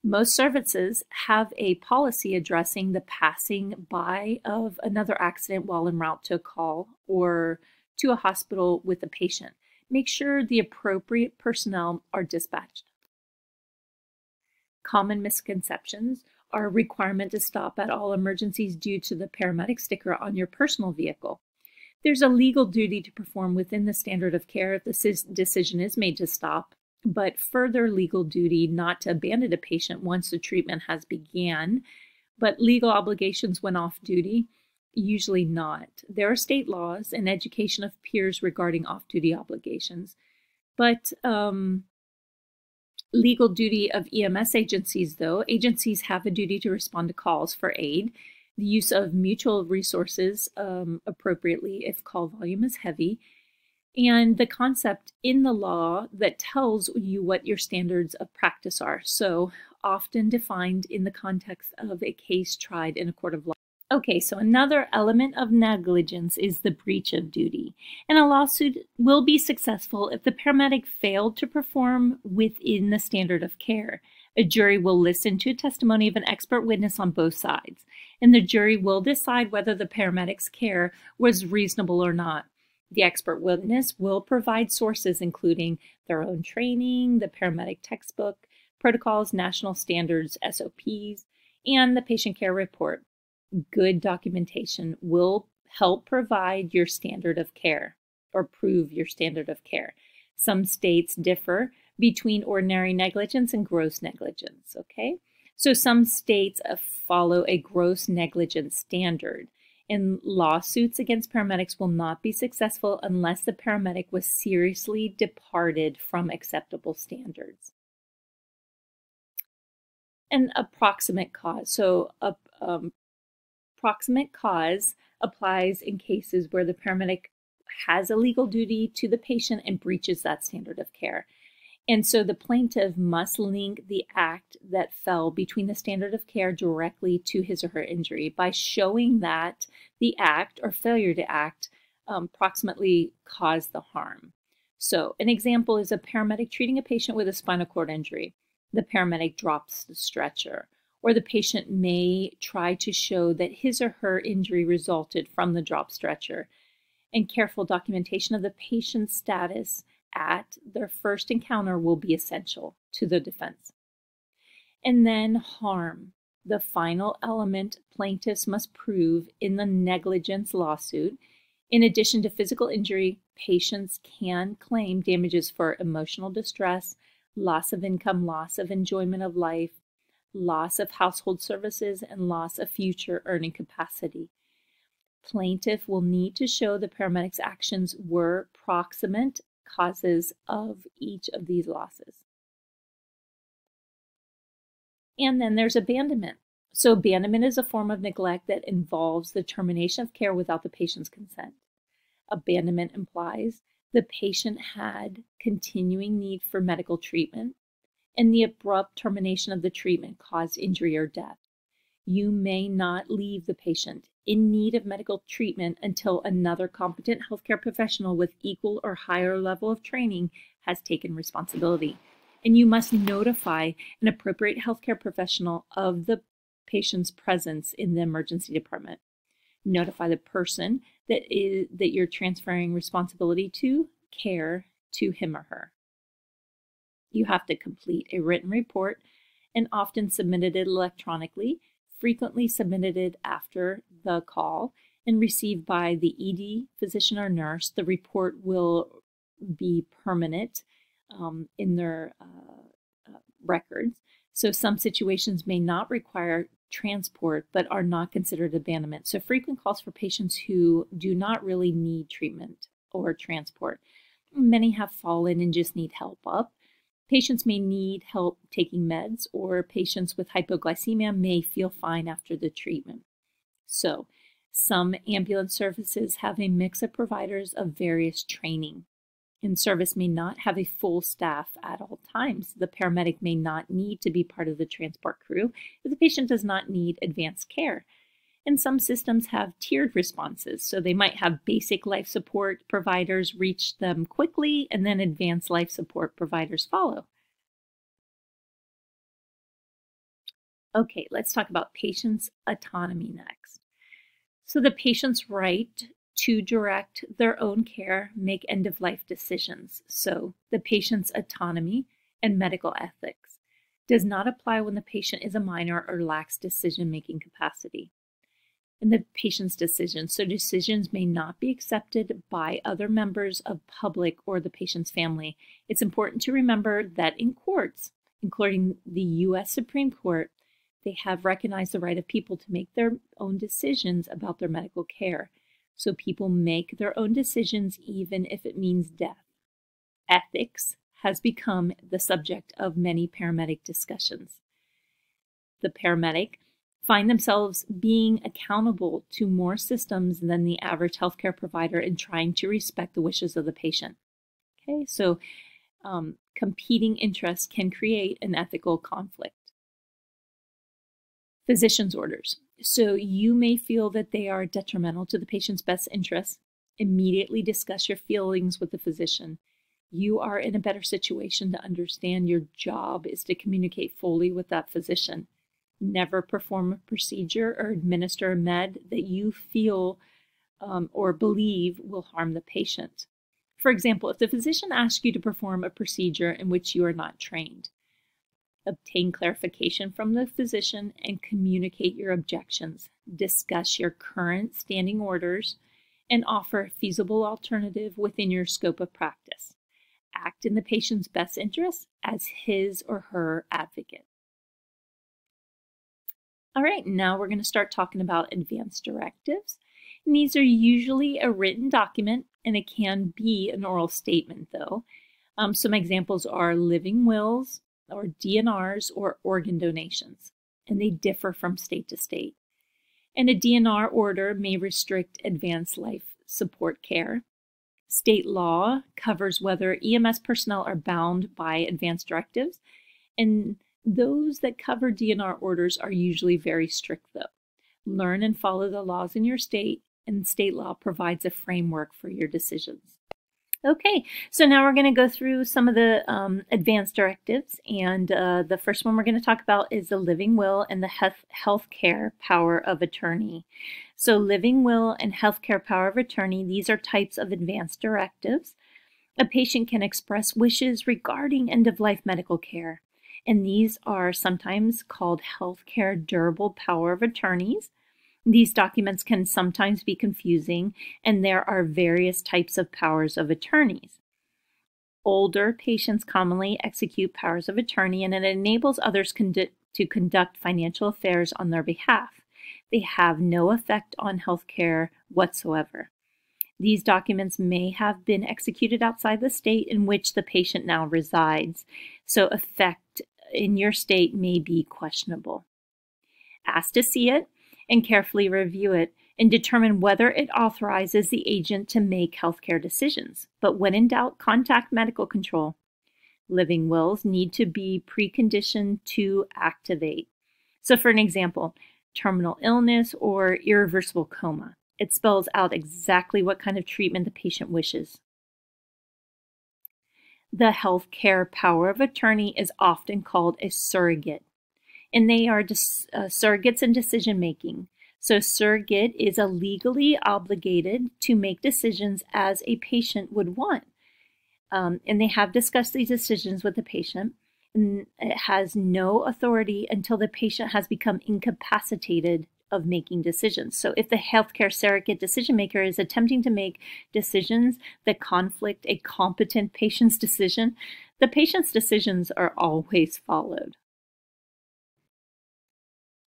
most services have a policy addressing the passing by of another accident while en route to a call or to a hospital with a patient. Make sure the appropriate personnel are dispatched. Common misconceptions are a requirement to stop at all emergencies due to the paramedic sticker on your personal vehicle. There's a legal duty to perform within the standard of care if the decision is made to stop but further legal duty not to abandon a patient once the treatment has began, but legal obligations when off duty, usually not. There are state laws and education of peers regarding off duty obligations, but um, legal duty of EMS agencies, though, agencies have a duty to respond to calls for aid, the use of mutual resources um, appropriately if call volume is heavy, and the concept in the law that tells you what your standards of practice are. So, often defined in the context of a case tried in a court of law. Okay, so another element of negligence is the breach of duty. And a lawsuit will be successful if the paramedic failed to perform within the standard of care. A jury will listen to testimony of an expert witness on both sides, and the jury will decide whether the paramedic's care was reasonable or not. The expert witness will provide sources including their own training, the paramedic textbook, protocols, national standards, SOPs, and the patient care report. Good documentation will help provide your standard of care or prove your standard of care. Some states differ between ordinary negligence and gross negligence, okay? So some states uh, follow a gross negligence standard and lawsuits against paramedics will not be successful unless the paramedic was seriously departed from acceptable standards. An approximate cause. So, a um, proximate cause applies in cases where the paramedic has a legal duty to the patient and breaches that standard of care. And so the plaintiff must link the act that fell between the standard of care directly to his or her injury by showing that the act or failure to act um, proximately caused the harm. So, an example is a paramedic treating a patient with a spinal cord injury. The paramedic drops the stretcher, or the patient may try to show that his or her injury resulted from the drop stretcher. And careful documentation of the patient's status at their first encounter will be essential to the defense. And then harm, the final element plaintiffs must prove in the negligence lawsuit. In addition to physical injury, patients can claim damages for emotional distress, loss of income, loss of enjoyment of life, loss of household services, and loss of future earning capacity. Plaintiff will need to show the paramedic's actions were proximate causes of each of these losses. And then there's abandonment. So, abandonment is a form of neglect that involves the termination of care without the patient's consent. Abandonment implies the patient had continuing need for medical treatment, and the abrupt termination of the treatment caused injury or death. You may not leave the patient in need of medical treatment until another competent healthcare professional with equal or higher level of training has taken responsibility. And you must notify an appropriate healthcare professional of the patient's presence in the emergency department. Notify the person that is that you're transferring responsibility to care to him or her. You have to complete a written report and often submitted it electronically frequently submitted it after the call and received by the ED physician or nurse. The report will be permanent um, in their uh, uh, records. So some situations may not require transport but are not considered abandonment. So frequent calls for patients who do not really need treatment or transport. Many have fallen and just need help up. Patients may need help taking meds, or patients with hypoglycemia may feel fine after the treatment. So, some ambulance services have a mix of providers of various training. And service may not have a full staff at all times. The paramedic may not need to be part of the transport crew if the patient does not need advanced care. And some systems have tiered responses, so they might have basic life support providers reach them quickly, and then advanced life support providers follow. Okay, let's talk about patient's autonomy next. So, the patient's right to direct their own care, make end of life decisions. So, the patient's autonomy and medical ethics does not apply when the patient is a minor or lacks decision making capacity. And the patient's decision. So decisions may not be accepted by other members of public or the patient's family. It's important to remember that in courts, including the US Supreme Court, they have recognized the right of people to make their own decisions about their medical care. So people make their own decisions even if it means death. Ethics has become the subject of many paramedic discussions. The paramedic find themselves being accountable to more systems than the average healthcare provider in trying to respect the wishes of the patient. Okay, so um, competing interests can create an ethical conflict. Physician's orders. So you may feel that they are detrimental to the patient's best interests. Immediately discuss your feelings with the physician. You are in a better situation to understand your job is to communicate fully with that physician never perform a procedure or administer a med that you feel um, or believe will harm the patient. For example, if the physician asks you to perform a procedure in which you are not trained, obtain clarification from the physician and communicate your objections. Discuss your current standing orders and offer a feasible alternative within your scope of practice. Act in the patient's best interest as his or her advocate. All right, now we're going to start talking about advanced directives. And these are usually a written document, and it can be an oral statement, though. Um, some examples are living wills, or DNRs, or organ donations, and they differ from state to state. And a DNR order may restrict advanced life support care. State law covers whether EMS personnel are bound by advanced directives, and those that cover DNR orders are usually very strict, though. Learn and follow the laws in your state, and state law provides a framework for your decisions. Okay, so now we're going to go through some of the um, advanced directives, and uh, the first one we're going to talk about is the living will and the health healthcare power of attorney. So, living will and healthcare power of attorney, these are types of advanced directives. A patient can express wishes regarding end of life medical care and these are sometimes called healthcare durable power of attorneys. These documents can sometimes be confusing, and there are various types of powers of attorneys. Older patients commonly execute powers of attorney, and it enables others to conduct financial affairs on their behalf. They have no effect on healthcare whatsoever. These documents may have been executed outside the state in which the patient now resides, so effect in your state may be questionable. Ask to see it and carefully review it and determine whether it authorizes the agent to make healthcare decisions. But when in doubt, contact medical control. Living wills need to be preconditioned to activate. So, for an example, terminal illness or irreversible coma, it spells out exactly what kind of treatment the patient wishes. The healthcare power of attorney is often called a surrogate, and they are uh, surrogates in decision making. So, surrogate is a legally obligated to make decisions as a patient would want. Um, and they have discussed these decisions with the patient, and it has no authority until the patient has become incapacitated of making decisions. So if the healthcare surrogate decision maker is attempting to make decisions that conflict a competent patient's decision, the patient's decisions are always followed.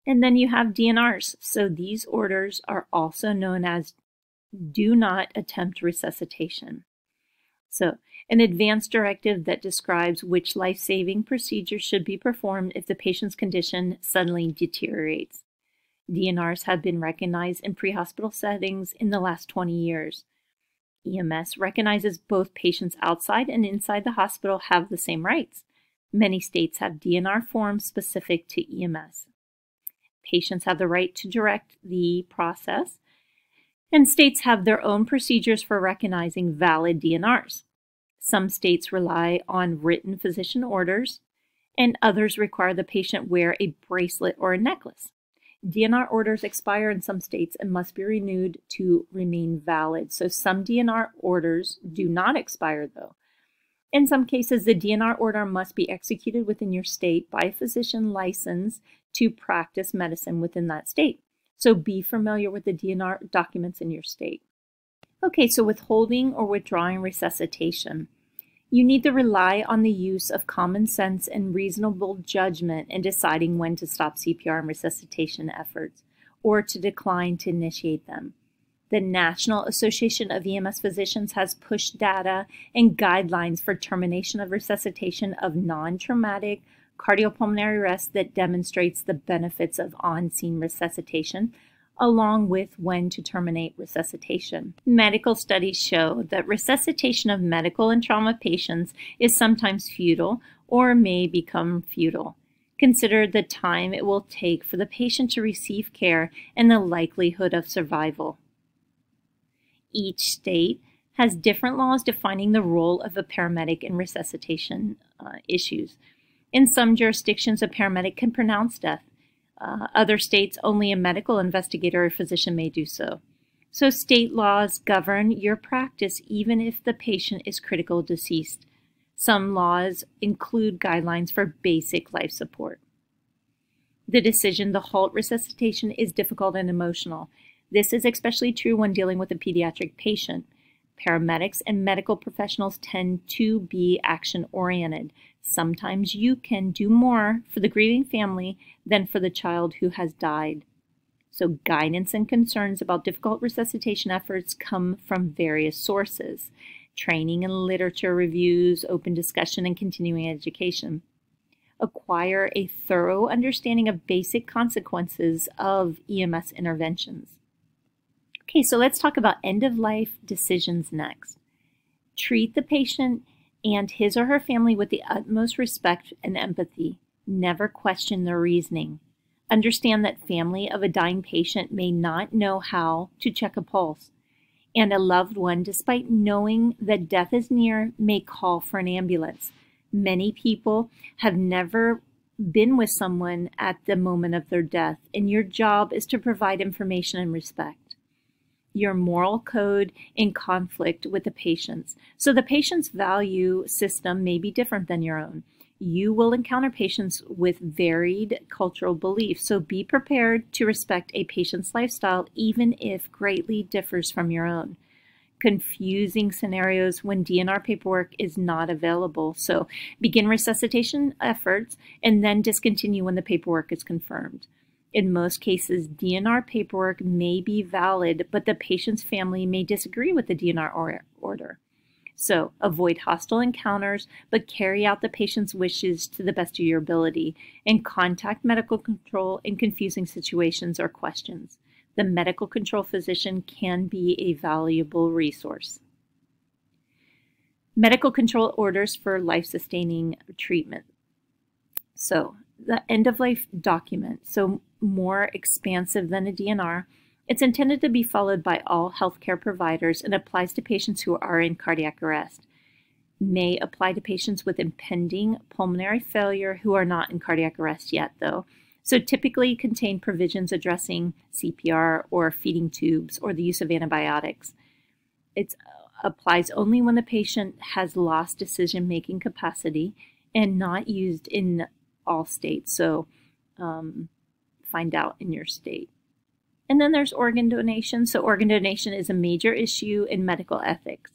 And then you have DNRs. So these orders are also known as do not attempt resuscitation. So an advanced directive that describes which life-saving procedures should be performed if the patient's condition suddenly deteriorates. DNRs have been recognized in pre-hospital settings in the last 20 years. EMS recognizes both patients outside and inside the hospital have the same rights. Many states have DNR forms specific to EMS. Patients have the right to direct the process, and states have their own procedures for recognizing valid DNRs. Some states rely on written physician orders, and others require the patient wear a bracelet or a necklace. DNR orders expire in some states and must be renewed to remain valid. So some DNR orders do not expire though. In some cases, the DNR order must be executed within your state by a physician licensed to practice medicine within that state. So be familiar with the DNR documents in your state. Okay, so withholding or withdrawing resuscitation. You need to rely on the use of common sense and reasonable judgment in deciding when to stop CPR and resuscitation efforts or to decline to initiate them. The National Association of EMS Physicians has pushed data and guidelines for termination of resuscitation of non traumatic cardiopulmonary arrest that demonstrates the benefits of on scene resuscitation along with when to terminate resuscitation. Medical studies show that resuscitation of medical and trauma patients is sometimes futile or may become futile. Consider the time it will take for the patient to receive care and the likelihood of survival. Each state has different laws defining the role of a paramedic in resuscitation uh, issues. In some jurisdictions, a paramedic can pronounce death. Uh, other states, only a medical investigator or physician may do so. So, state laws govern your practice even if the patient is critical deceased. Some laws include guidelines for basic life support. The decision to halt resuscitation is difficult and emotional. This is especially true when dealing with a pediatric patient. Paramedics and medical professionals tend to be action oriented. Sometimes you can do more for the grieving family than for the child who has died. So, guidance and concerns about difficult resuscitation efforts come from various sources training and literature reviews, open discussion, and continuing education. Acquire a thorough understanding of basic consequences of EMS interventions. Okay, so let's talk about end of life decisions next. Treat the patient and his or her family with the utmost respect and empathy. Never question their reasoning. Understand that family of a dying patient may not know how to check a pulse, and a loved one, despite knowing that death is near, may call for an ambulance. Many people have never been with someone at the moment of their death, and your job is to provide information and respect your moral code in conflict with the patient's. So the patient's value system may be different than your own. You will encounter patients with varied cultural beliefs, so be prepared to respect a patient's lifestyle even if greatly differs from your own. Confusing scenarios when DNR paperwork is not available. So begin resuscitation efforts and then discontinue when the paperwork is confirmed. In most cases, DNR paperwork may be valid, but the patient's family may disagree with the DNR or order. So avoid hostile encounters, but carry out the patient's wishes to the best of your ability and contact medical control in confusing situations or questions. The medical control physician can be a valuable resource. Medical control orders for life sustaining treatment. So, the end of life document. So, more expansive than a DNR. It's intended to be followed by all healthcare providers and applies to patients who are in cardiac arrest. May apply to patients with impending pulmonary failure who are not in cardiac arrest yet, though. So typically contain provisions addressing CPR or feeding tubes or the use of antibiotics. It applies only when the patient has lost decision making capacity and not used in all states. So um, find out in your state. And then there's organ donation. So, organ donation is a major issue in medical ethics,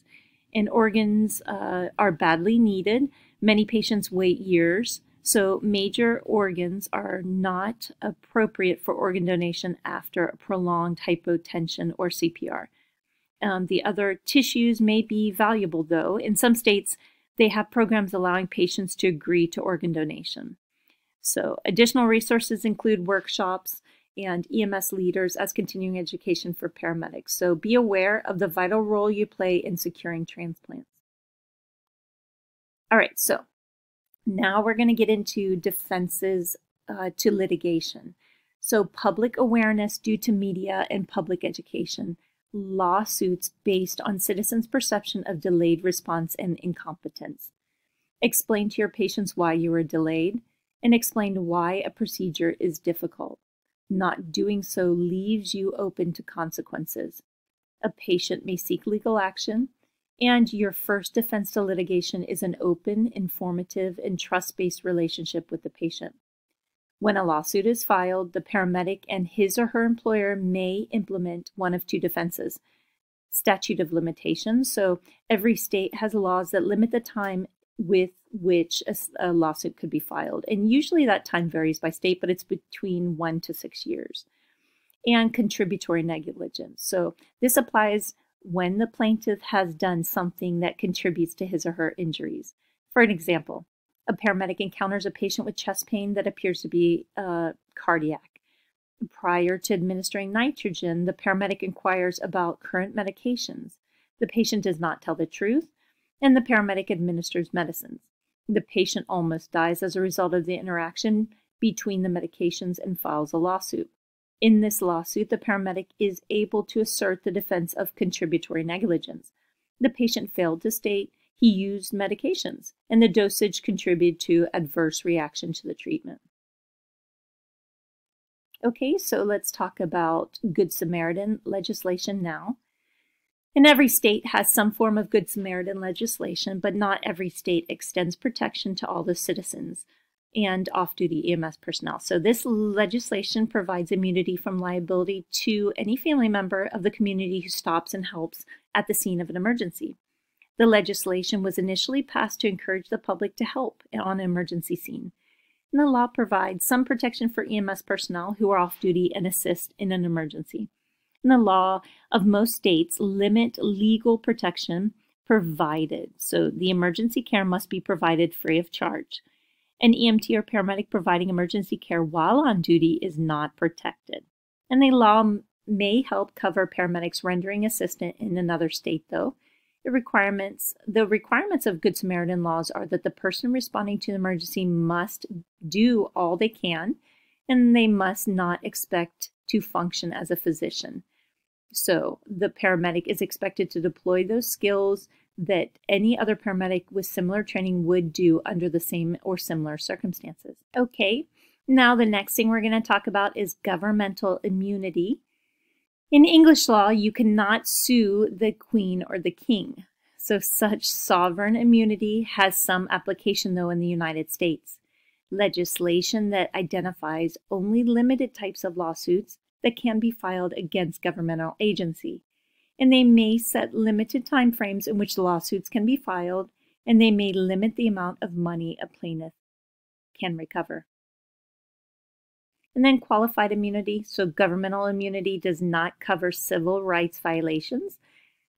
and organs uh, are badly needed. Many patients wait years. So, major organs are not appropriate for organ donation after a prolonged hypotension or CPR. Um, the other tissues may be valuable, though. In some states, they have programs allowing patients to agree to organ donation. So additional resources include workshops and EMS leaders as continuing education for paramedics. So be aware of the vital role you play in securing transplants. All right, so now we're going to get into defenses uh, to litigation. So public awareness due to media and public education, lawsuits based on citizens' perception of delayed response and incompetence. Explain to your patients why you were delayed and explained why a procedure is difficult. Not doing so leaves you open to consequences. A patient may seek legal action, and your first defense to litigation is an open, informative, and trust based relationship with the patient. When a lawsuit is filed, the paramedic and his or her employer may implement one of two defenses statute of limitations. So every state has laws that limit the time with which a, a, lawsuit could be filed. And usually that time varies by state, but it's between one to six years. And contributory negligence. So this applies when the plaintiff has done something that contributes to his or her injuries. For an example, a paramedic encounters a patient with chest pain that appears to be uh, cardiac. Prior to administering nitrogen, the paramedic inquires about current medications. The patient does not tell the truth, and the paramedic administers medicines. The patient almost dies as a result of the interaction between the medications and files a lawsuit. In this lawsuit, the paramedic is able to assert the defense of contributory negligence. The patient failed to state he used medications, and the dosage contributed to adverse reaction to the treatment. Okay, so let's talk about Good Samaritan legislation now. And every state has some form of Good Samaritan legislation, but not every state extends protection to all the citizens and off duty EMS personnel. So, this legislation provides immunity from liability to any family member of the community who stops and helps at the scene of an emergency. The legislation was initially passed to encourage the public to help on an emergency scene. And the law provides some protection for EMS personnel who are off duty and assist in an emergency. And the law of most states limit legal protection provided. So the emergency care must be provided free of charge. An EMT or paramedic providing emergency care while on duty is not protected. And the law may help cover paramedics rendering assistance in another state, though, the requirements the requirements of Good Samaritan laws are that the person responding to an emergency must do all they can and they must not expect to function as a physician. So the paramedic is expected to deploy those skills that any other paramedic with similar training would do under the same or similar circumstances. Okay, now the next thing we're going to talk about is governmental immunity. In English law, you cannot sue the queen or the king. So such sovereign immunity has some application, though, in the United States. Legislation that identifies only limited types of lawsuits that can be filed against governmental agency. And they may set limited time frames in which lawsuits can be filed, and they may limit the amount of money a plaintiff can recover. And then qualified immunity. So, governmental immunity does not cover civil rights violations.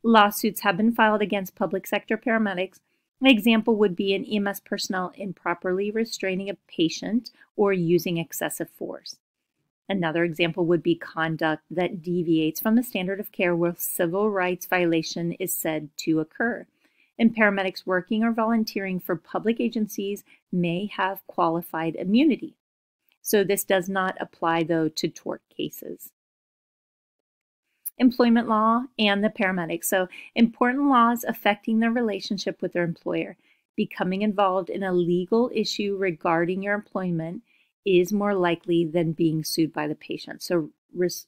Lawsuits have been filed against public sector paramedics. An example would be an EMS personnel improperly restraining a patient or using excessive force. Another example would be conduct that deviates from the standard of care where civil rights violation is said to occur. And paramedics working or volunteering for public agencies may have qualified immunity. So this does not apply, though, to tort cases. Employment law and the paramedic. So important laws affecting their relationship with their employer. Becoming involved in a legal issue regarding your employment is more likely than being sued by the patient. So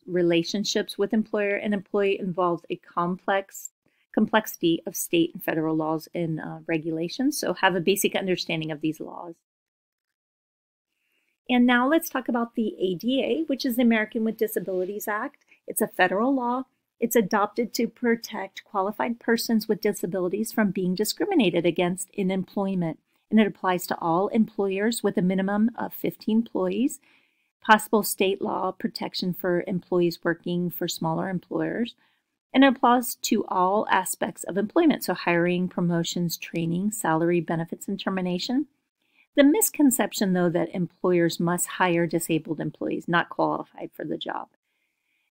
relationships with employer and employee involves a complex complexity of state and federal laws and uh, regulations. So have a basic understanding of these laws. And now let's talk about the ADA, which is the American with Disabilities Act. It's a federal law. It's adopted to protect qualified persons with disabilities from being discriminated against in employment. And it applies to all employers with a minimum of 15 employees, possible state law protection for employees working for smaller employers, and it applies to all aspects of employment, so hiring, promotions, training, salary, benefits, and termination. The misconception, though, that employers must hire disabled employees not qualified for the job.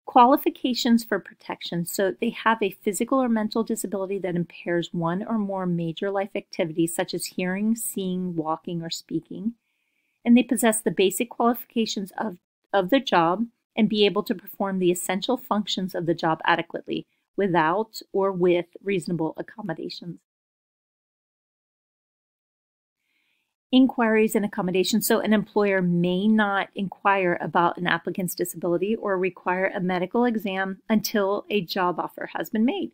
Qualifications for protection. So they have a physical or mental disability that impairs one or more major life activities, such as hearing, seeing, walking, or speaking. And they possess the basic qualifications of, of the job and be able to perform the essential functions of the job adequately without or with reasonable accommodations. Inquiries and accommodations. So, an employer may not inquire about an applicant's disability or require a medical exam until a job offer has been made.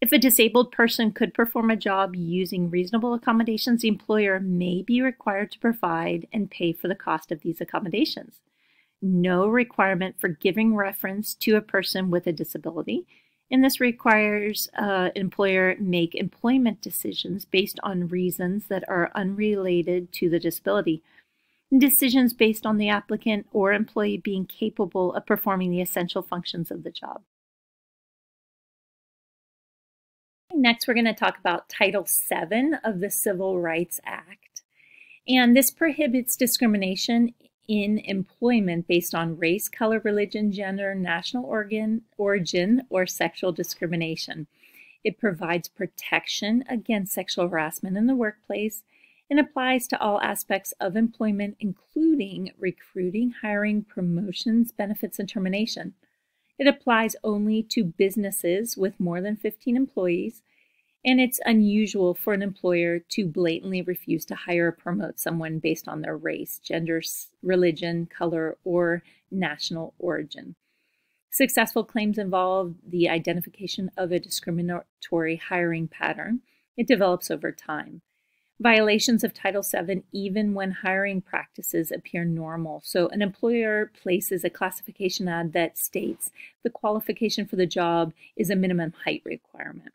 If a disabled person could perform a job using reasonable accommodations, the employer may be required to provide and pay for the cost of these accommodations. No requirement for giving reference to a person with a disability, and this requires uh, employer make employment decisions based on reasons that are unrelated to the disability. Decisions based on the applicant or employee being capable of performing the essential functions of the job. Next, we're going to talk about Title VII of the Civil Rights Act. And this prohibits discrimination in employment based on race, color, religion, gender, national organ, origin, or sexual discrimination. It provides protection against sexual harassment in the workplace and applies to all aspects of employment, including recruiting, hiring, promotions, benefits, and termination. It applies only to businesses with more than 15 employees, and it's unusual for an employer to blatantly refuse to hire or promote someone based on their race, gender, religion, color, or national origin. Successful claims involve the identification of a discriminatory hiring pattern. It develops over time violations of Title VII even when hiring practices appear normal. So, an employer places a classification ad that states the qualification for the job is a minimum height requirement.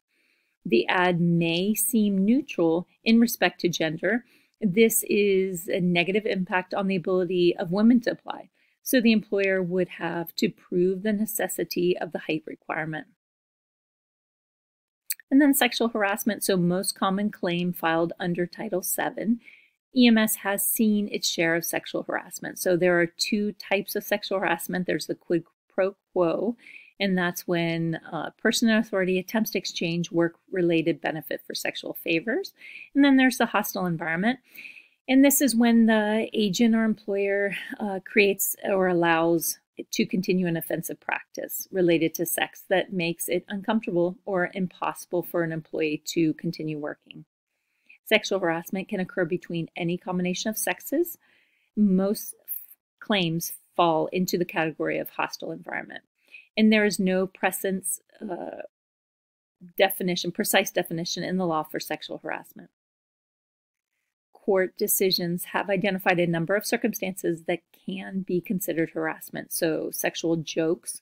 The ad may seem neutral in respect to gender. This is a negative impact on the ability of women to apply. So, the employer would have to prove the necessity of the height requirement. And then sexual harassment, so most common claim filed under Title VII. EMS has seen its share of sexual harassment. So there are two types of sexual harassment. There's the quid pro quo, and that's when a person in authority attempts to exchange work-related benefit for sexual favors. And then there's the hostile environment. And this is when the agent or employer uh, creates or allows to continue an offensive practice related to sex that makes it uncomfortable or impossible for an employee to continue working. Sexual harassment can occur between any combination of sexes. Most claims fall into the category of hostile environment. And there is no presence uh, definition, precise definition in the law for sexual harassment court decisions have identified a number of circumstances that can be considered harassment. So, sexual jokes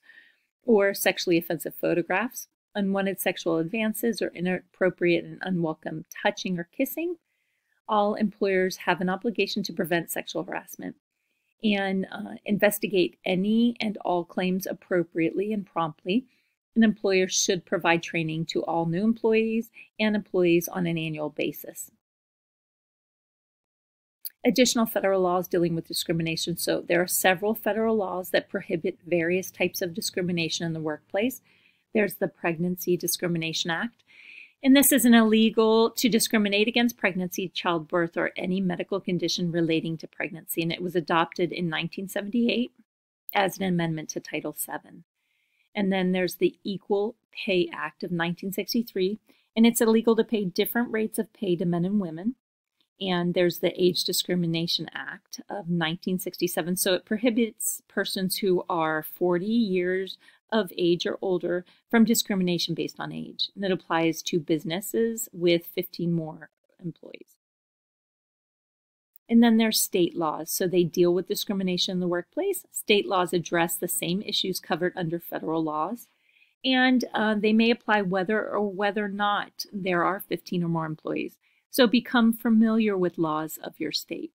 or sexually offensive photographs, unwanted sexual advances, or inappropriate and unwelcome touching or kissing. All employers have an obligation to prevent sexual harassment and uh, investigate any and all claims appropriately and promptly. An employer should provide training to all new employees and employees on an annual basis additional federal laws dealing with discrimination. So there are several federal laws that prohibit various types of discrimination in the workplace. There's the Pregnancy Discrimination Act. And this is an illegal to discriminate against pregnancy, childbirth, or any medical condition relating to pregnancy. And it was adopted in 1978 as an amendment to Title VII. And then there's the Equal Pay Act of 1963, and it's illegal to pay different rates of pay to men and women and there's the Age Discrimination Act of 1967. So it prohibits persons who are 40 years of age or older from discrimination based on age. And it applies to businesses with 15 more employees. And then there's state laws. So they deal with discrimination in the workplace. State laws address the same issues covered under federal laws. And uh, they may apply whether or whether or not there are 15 or more employees. So become familiar with laws of your state.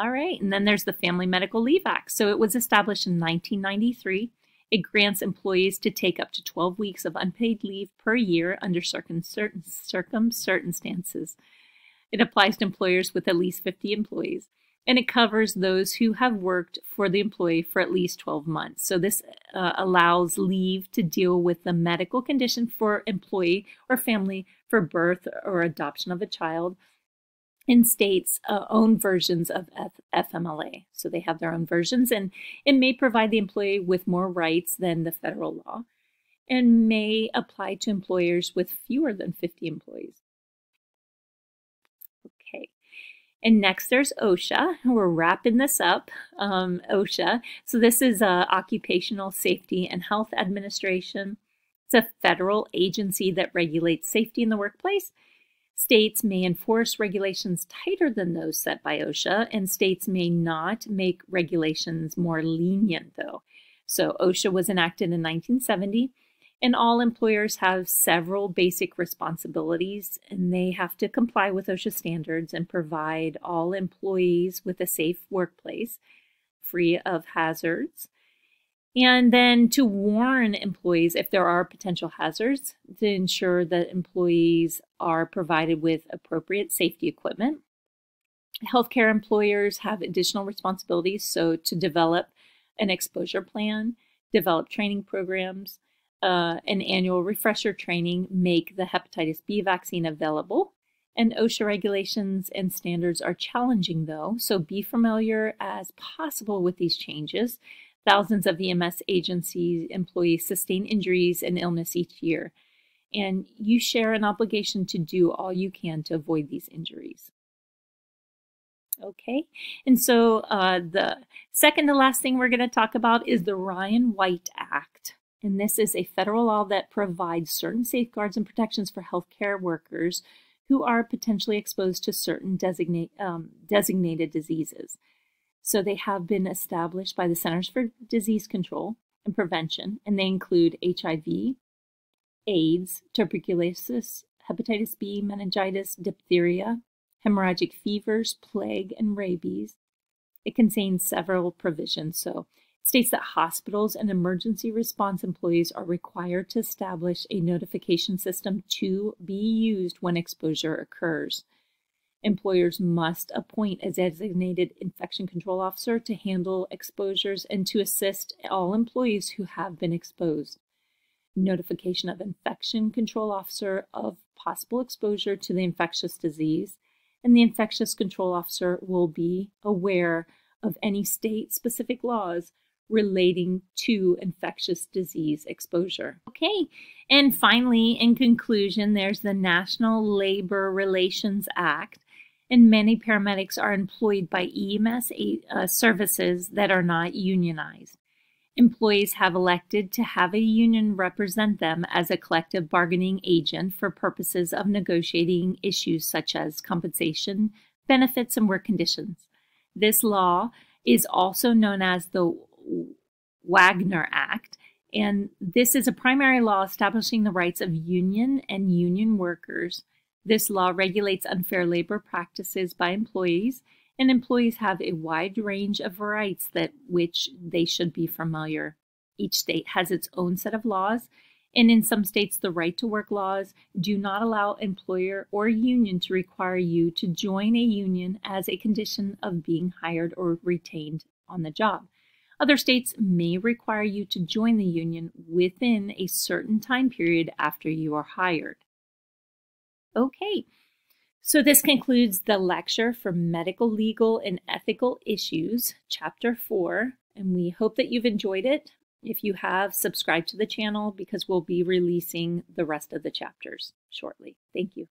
All right, and then there's the Family Medical Leave Act. So it was established in 1993. It grants employees to take up to 12 weeks of unpaid leave per year under certain, circumstances. It applies to employers with at least 50 employees and it covers those who have worked for the employee for at least 12 months. So this uh, allows leave to deal with the medical condition for employee or family for birth or adoption of a child in states' uh, own versions of F FMLA. So they have their own versions and it may provide the employee with more rights than the federal law and may apply to employers with fewer than 50 employees. Okay, and next there's OSHA. We're wrapping this up, um, OSHA. So this is uh, Occupational Safety and Health Administration. It's a federal agency that regulates safety in the workplace. States may enforce regulations tighter than those set by OSHA, and states may not make regulations more lenient, though. So, OSHA was enacted in 1970 and all employers have several basic responsibilities, and they have to comply with OSHA standards and provide all employees with a safe workplace free of hazards. And then to warn employees if there are potential hazards, to ensure that employees are provided with appropriate safety equipment. Healthcare employers have additional responsibilities, so to develop an exposure plan, develop training programs, uh, an annual refresher training make the hepatitis B vaccine available. And OSHA regulations and standards are challenging, though, so be familiar as possible with these changes. Thousands of EMS agency employees sustain injuries and illness each year, and you share an obligation to do all you can to avoid these injuries. Okay, and so uh, the second to last thing we're going to talk about is the Ryan White Act. And this is a federal law that provides certain safeguards and protections for healthcare workers who are potentially exposed to certain designate, um, designated diseases. So they have been established by the Centers for Disease Control and Prevention, and they include HIV, AIDS, tuberculosis, hepatitis B, meningitis, diphtheria, hemorrhagic fevers, plague, and rabies. It contains several provisions. So it states that hospitals and emergency response employees are required to establish a notification system to be used when exposure occurs. Employers must appoint a designated infection control officer to handle exposures and to assist all employees who have been exposed. Notification of infection control officer of possible exposure to the infectious disease, and the infectious control officer will be aware of any state specific laws relating to infectious disease exposure. Okay, and finally, in conclusion, there's the National Labor Relations Act, and many paramedics are employed by EMS uh, services that are not unionized. Employees have elected to have a union represent them as a collective bargaining agent for purposes of negotiating issues such as compensation, benefits, and work conditions. This law is also known as the Wagner Act. And this is a primary law establishing the rights of union and union workers. This law regulates unfair labor practices by employees, and employees have a wide range of rights that which they should be familiar. Each state has its own set of laws, and in some states the right to work laws do not allow employer or union to require you to join a union as a condition of being hired or retained on the job. Other states may require you to join the union within a certain time period after you are hired. Okay, so this concludes the lecture for Medical, Legal, and Ethical Issues, Chapter 4, and we hope that you've enjoyed it. If you have, subscribe to the channel because we'll be releasing the rest of the chapters shortly. Thank you.